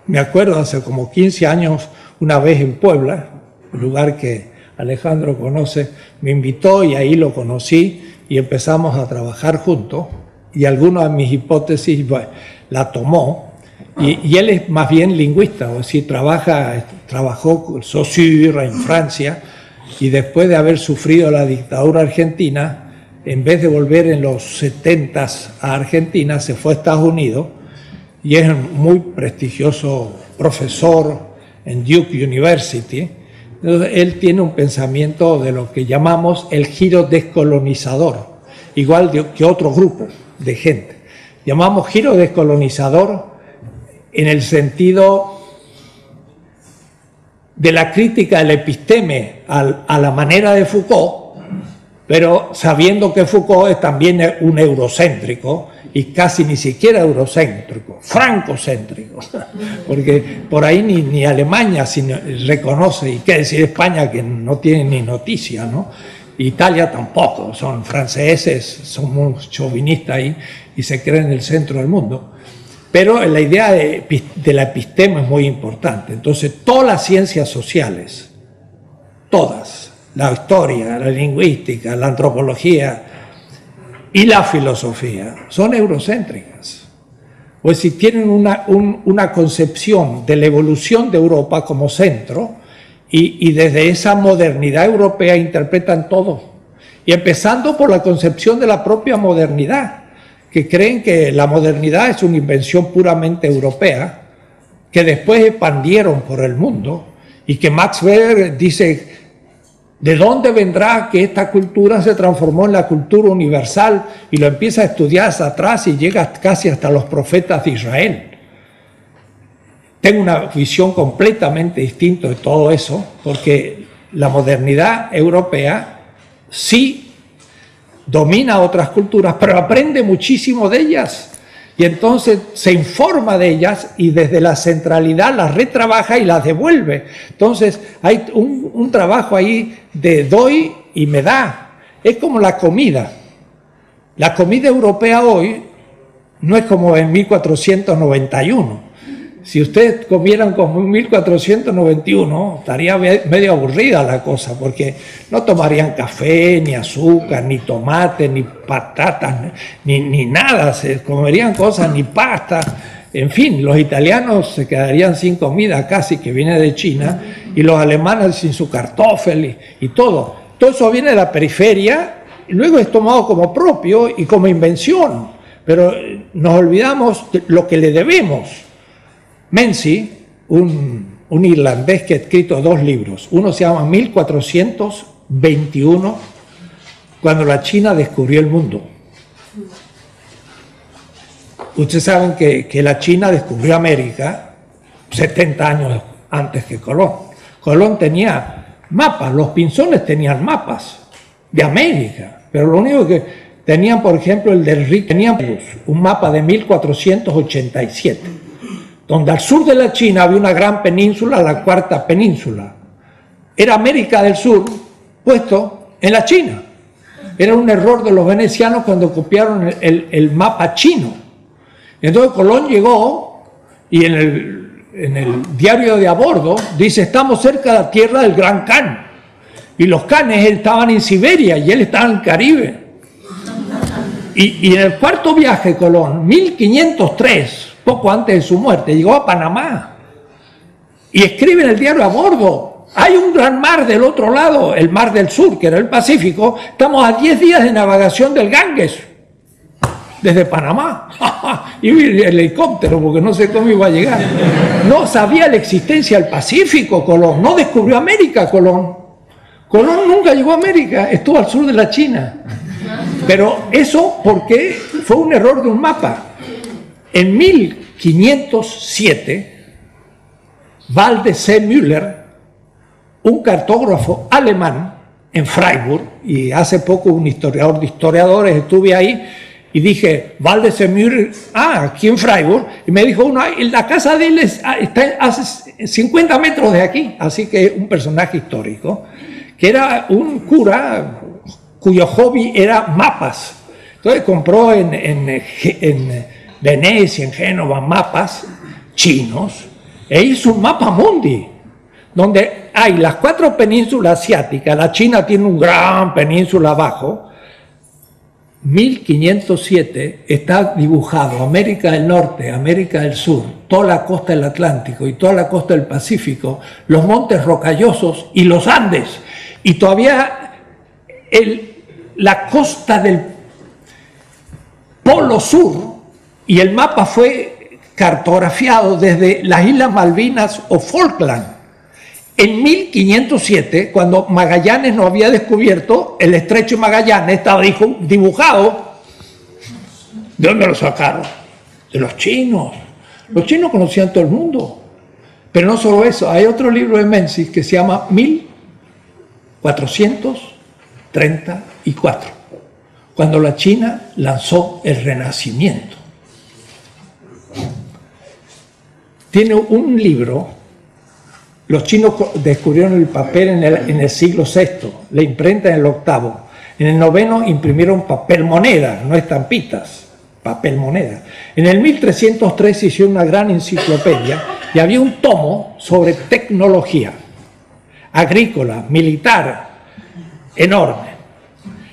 me acuerdo hace como 15 años, una vez en Puebla, un lugar que Alejandro conoce, me invitó y ahí lo conocí y empezamos a trabajar juntos y algunas de mis hipótesis la tomó. Y, él es más bien lingüista, o sea, trabaja, trabajó con Saussure en Francia y después de haber sufrido la dictadura argentina, en vez de volver en los 70 a Argentina, se fue a Estados Unidos y es un muy prestigioso profesor en Duke University. Él tiene un pensamiento de lo que llamamos el giro descolonizador, igual que otro grupo de gente. Llamamos giro descolonizador en el sentido de la crítica del episteme a la manera de Foucault, pero sabiendo que Foucault es también un eurocéntrico y casi ni siquiera eurocéntrico, francocéntrico, porque por ahí ni, ni Alemania reconoce, y qué decir España que no tiene ni noticia, ¿no? Italia tampoco, son franceses, son muy chauvinistas ahí y se creen en el centro del mundo. Pero la idea de, la epistema es muy importante. Entonces, todas las ciencias sociales, todas, la historia, la lingüística, la antropología y la filosofía, son eurocéntricas. Pues si tienen una, una concepción de la evolución de Europa como centro, y, desde esa modernidad europea interpretan todo. Y empezando por la concepción de la propia modernidad, que creen que la modernidad es una invención puramente europea, que después expandieron por el mundo, y que Max Weber dice, ¿de dónde vendrá que esta cultura se transformó en la cultura universal? Y lo empieza a estudiar hacia atrás y llega casi hasta los profetas de Israel. Tengo una visión completamente distinta de todo eso, porque la modernidad europea sí domina otras culturas, pero aprende muchísimo de ellas. Y entonces se informa de ellas y desde la centralidad las retrabaja y las devuelve. Entonces hay un, trabajo ahí de doy y me da. Es como la comida. La comida europea hoy no es como en 1491. Si ustedes comieran como en 1491, estaría medio aburrida la cosa, porque no tomarían café, ni azúcar, ni tomate, ni patatas, ni, ni nada, se comerían cosas, ni pasta. En fin, los italianos se quedarían sin comida casi, que viene de China, y los alemanes sin su cartófel y, todo. Todo eso viene de la periferia, y luego es tomado como propio y como invención, pero nos olvidamos lo que le debemos. Menzi, un, irlandés que ha escrito dos libros. Uno se llama 1421, cuando la China descubrió el mundo. Ustedes saben que, que la China descubrió América 70 años antes que Colón. Colón tenía mapas, los pinzones tenían mapas de América, pero lo único que tenían, por ejemplo, el del Rick, tenían un mapa de 1487 donde al sur de la China había una gran península, la cuarta península. Era América del Sur puesto en la China. Era un error de los venecianos cuando copiaron el, mapa chino. Entonces Colón llegó y en el, en el diario de a bordo dice, estamos cerca de la tierra del Gran Khan. Y los canes estaban en Siberia y él estaba en el Caribe. Y, y en el cuarto viaje Colón, 1503, poco antes de su muerte, llegó a Panamá y escribe en el diario a bordo, hay un gran mar del otro lado, el mar del sur, que era el Pacífico, estamos a 10 días de navegación del Ganges, desde Panamá, y el helicóptero, porque no sé cómo iba a llegar. No sabía la existencia del Pacífico, Colón, no descubrió América, Colón. Colón nunca llegó a América, estuvo al sur de la China. Pero eso porque fue un error de un mapa. En 1507, Walde C. Müller, un cartógrafo alemán en Freiburg, y hace poco un historiador de historiadores, estuve ahí y dije, Walde C. Müller, ah, aquí en Freiburg, y me dijo, uno, la casa de él ah, está a 50 metros de aquí, así que un personaje histórico, que era un cura cuyo hobby era mapas. Entonces compró en, en Venecia, en Génova, mapas chinos, e hizo un mapa mundi, donde hay las cuatro penínsulas asiáticas, la China tiene un gran península abajo, 1507 está dibujado América del Norte, América del Sur, toda la costa del Atlántico y toda la costa del Pacífico, los montes rocallosos y los Andes. Y todavía el, la costa del Polo Sur y el mapa fue cartografiado desde las Islas Malvinas o Falkland. En 1507, cuando Magallanes no había descubierto el estrecho Magallanes, estaba dibujado. ¿De dónde lo sacaron? De los chinos. Los chinos conocían todo el mundo. Pero no solo eso, hay otro libro de Menzies que se llama 1434, cuando la China lanzó el Renacimiento. Tiene un libro, los chinos descubrieron el papel en el, siglo VI, la imprenta en el octavo, en el noveno imprimieron papel moneda, no estampitas, papel moneda. En el 1303 se hizo una gran enciclopedia y había un tomo sobre tecnología agrícola, militar, enorme.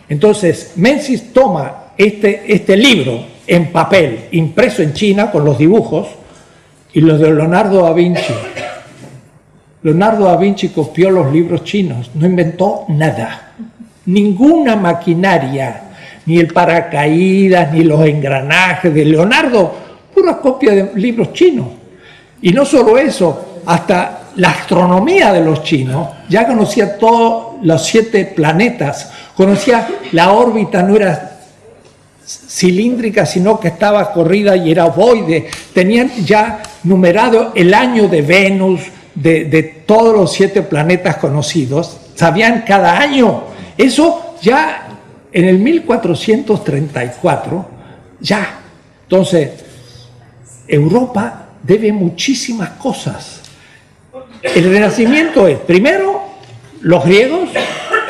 Entonces, Menzies toma este, este libro en papel, impreso en China con los dibujos, y los de Leonardo da Vinci. Leonardo da Vinci copió los libros chinos, no inventó nada, ninguna maquinaria, ni el paracaídas, ni los engranajes de Leonardo, pura copia de libros chinos. Y no solo eso, hasta la astronomía de los chinos, ya conocía todos los siete planetas, conocía la órbita, no era cilíndrica, sino que estaba corrida y era ovoide. Tenían ya numerado el año de Venus, de, todos los siete planetas conocidos, sabían cada año. Eso ya en el 1434, ya. Entonces, Europa debe muchísimas cosas. El renacimiento es, primero, los griegos,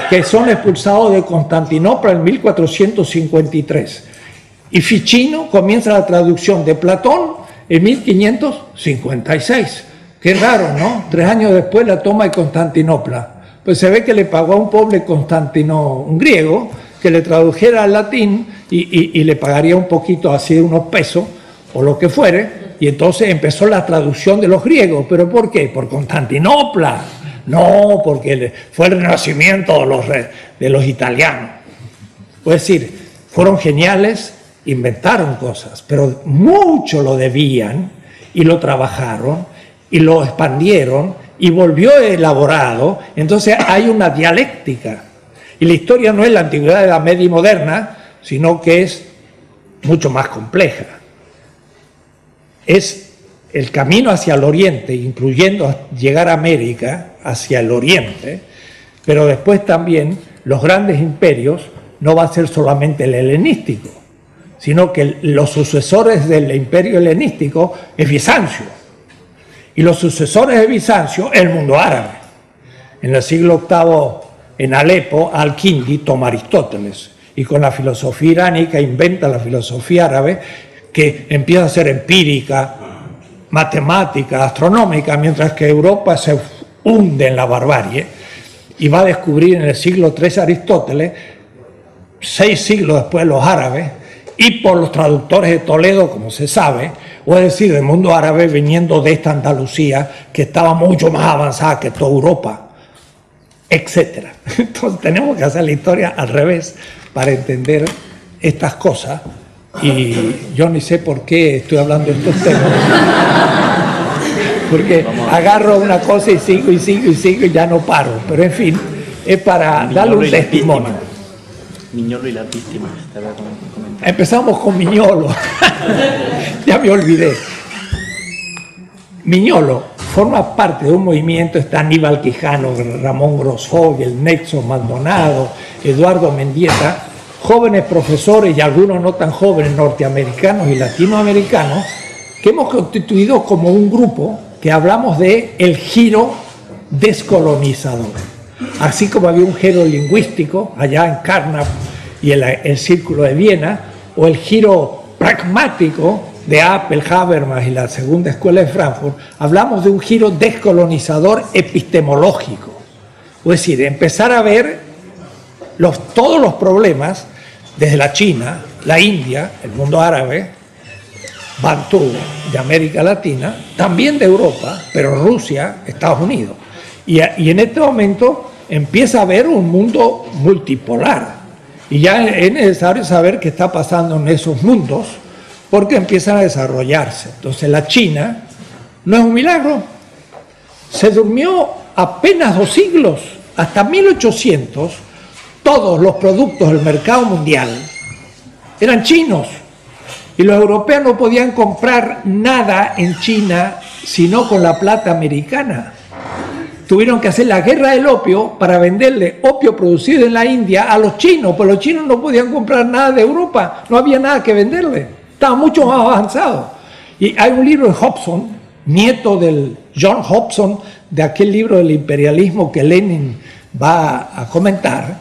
que son expulsados de Constantinopla en 1453. Y Ficino comienza la traducción de Platón en 1556. Qué raro, ¿no? Tres años después la toma de Constantinopla. Pues se ve que le pagó a un pobre Constantino, un griego, que le tradujera al latín y, y le pagaría un poquito, así unos pesos o lo que fuere, y entonces empezó la traducción de los griegos. ¿Pero por qué? Por Constantinopla. No, porque fue el renacimiento de los, de los italianos. Es decir, fueron geniales, inventaron cosas, pero mucho lo debían y lo trabajaron y lo expandieron y volvió elaborado. Entonces hay una dialéctica. Y la historia no es la antigüedad de la media y moderna, sino que es mucho más compleja. Es el camino hacia el oriente, incluyendo llegar a América, hacia el oriente, pero después también los grandes imperios no va a ser solamente el helenístico, sino que los sucesores del imperio helenístico es Bizancio, y los sucesores de Bizancio el mundo árabe. En el siglo VIII, en Alepo, Al-Kindi toma Aristóteles, y con la filosofía iránica inventa la filosofía árabe, que empieza a ser empírica, matemática, astronómica, mientras que Europa se hunde en la barbarie y va a descubrir en el siglo III Aristóteles, seis siglos después los árabes, y por los traductores de Toledo, como se sabe, o es decir, del mundo árabe viniendo de esta Andalucía, que estaba mucho más avanzada que toda Europa, etc. Entonces tenemos que hacer la historia al revés para entender estas cosas y yo ni sé por qué estoy hablando de estos temas. Porque agarro una cosa y sigo y sigo y sigo y ya no paro. Pero en fin, es para darle un testimonio. Miñolo y las víctimas. Empezamos con Miñolo. ya me olvidé. Miñolo forma parte de un movimiento, está Aníbal Quijano, Ramón Grosfog, el Nexo Maldonado, Eduardo Mendieta, jóvenes profesores y algunos no tan jóvenes norteamericanos y latinoamericanos que hemos constituido como un grupo que hablamos de el giro descolonizador. Así como había un giro lingüístico allá en Carnap y el, el Círculo de Viena, o el giro pragmático de Apple, Habermas y la Segunda Escuela de Frankfurt, hablamos de un giro descolonizador epistemológico. Es decir, empezar a ver todos los problemas desde la China, la India, el mundo árabe, Bantú de América Latina, también de Europa, pero Rusia, Estados Unidos. Y, en este momento empieza a haber un mundo multipolar. Y ya es necesario saber qué está pasando en esos mundos porque empiezan a desarrollarse. Entonces la China no es un milagro. Se durmió apenas dos siglos, hasta 1800 todos los productos del mercado mundial eran chinos y los europeos no podían comprar nada en China sino con la plata americana. Tuvieron que hacer la guerra del opio para venderle opio producido en la India a los chinos, pues los chinos no podían comprar nada de Europa, no había nada que venderle, estaba mucho más avanzado. Y hay un libro de Hobson, nieto del John Hobson, de aquel libro del imperialismo que Lenin va a comentar,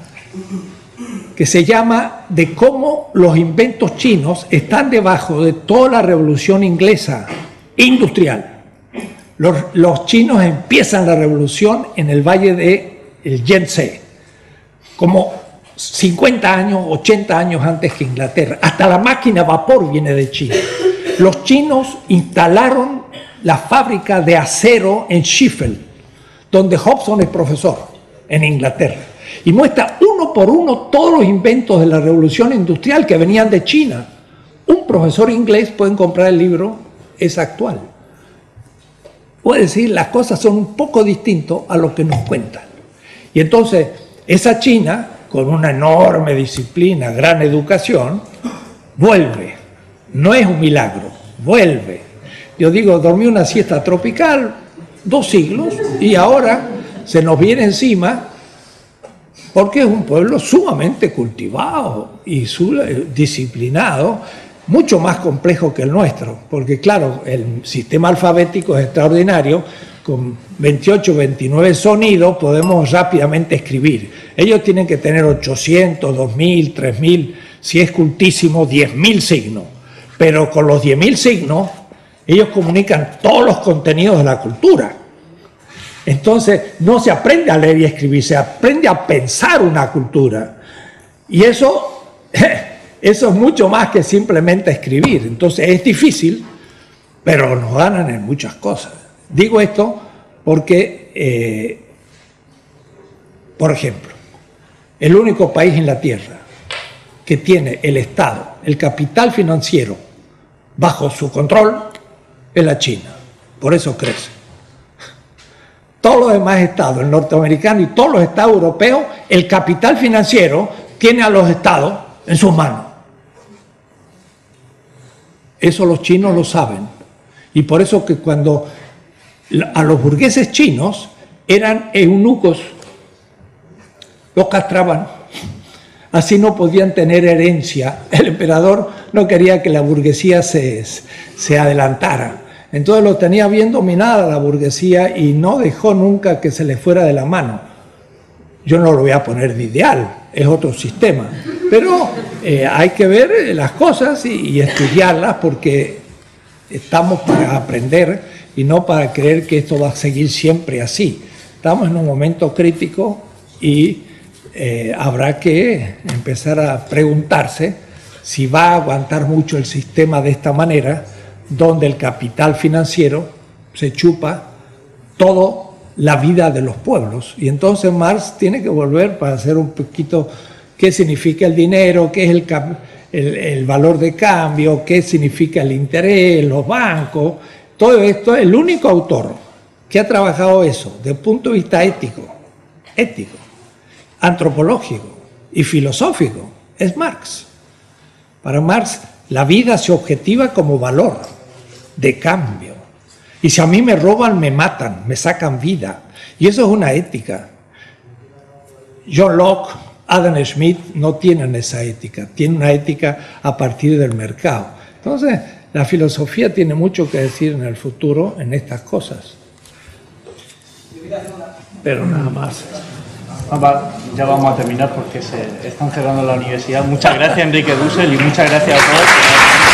que se llama de cómo los inventos chinos están debajo de toda la revolución inglesa industrial. Los, chinos empiezan la revolución en el valle de el como 50 años, 80 años antes que Inglaterra. Hasta la máquina vapor viene de China. Los chinos instalaron la fábrica de acero en Sheffield, donde Hobson es profesor, en Inglaterra y muestra uno por uno todos los inventos de la revolución industrial que venían de China. Un profesor inglés puede comprar el libro, es actual. Puede decir, las cosas son un poco distintas a lo que nos cuentan. Y entonces, esa China, con una enorme disciplina, gran educación, vuelve. No es un milagro, vuelve. Yo digo, dormí una siesta tropical dos siglos y ahora se nos viene encima porque es un pueblo sumamente cultivado y eh, disciplinado, mucho más complejo que el nuestro, porque claro, el sistema alfabético es extraordinario, con 28, 29 sonidos podemos rápidamente escribir. Ellos tienen que tener 800, 2000, 3000, si es cultísimo, 10.000 signos. Pero con los 10.000 signos, ellos comunican todos los contenidos de la cultura. Entonces, no se aprende a leer y escribir, se aprende a pensar una cultura. Y eso, eso es mucho más que simplemente escribir. Entonces, es difícil, pero nos ganan en muchas cosas. Digo esto porque, eh, por ejemplo, el único país en la Tierra que tiene el Estado, el capital financiero, bajo su control, es la China. Por eso crece. Todos los demás estados, el norteamericano y todos los estados europeos, el capital financiero tiene a los estados en sus manos. Eso los chinos lo saben. Y por eso que cuando a los burgueses chinos eran eunucos, los castraban. Así no podían tener herencia. El emperador no quería que la burguesía se, se adelantara. Entonces lo tenía bien dominada la burguesía y no dejó nunca que se le fuera de la mano. Yo no lo voy a poner de ideal, es otro sistema. Pero eh, hay que ver las cosas y estudiarlas porque estamos para aprender y no para creer que esto va a seguir siempre así. Estamos en un momento crítico y eh, habrá que empezar a preguntarse si va a aguantar mucho el sistema de esta manera, donde el capital financiero se chupa toda la vida de los pueblos. Y entonces Marx tiene que volver para hacer un poquito qué significa el dinero, qué es el, valor de cambio, qué significa el interés, los bancos, todo esto, el único autor que ha trabajado eso desde el punto de vista ético, ético, antropológico y filosófico es Marx. Para Marx, la vida se objetiva como valor de cambio. Y si a mí me roban, me matan, me sacan vida. Y eso es una ética. John Locke, Adam Smith no tienen esa ética, tienen una ética a partir del mercado. Entonces, la filosofía tiene mucho que decir en el futuro en estas cosas. Pero nada más. Ya vamos a terminar porque se están cerrando la universidad. Muchas gracias Enrique Dussel y muchas gracias a todos.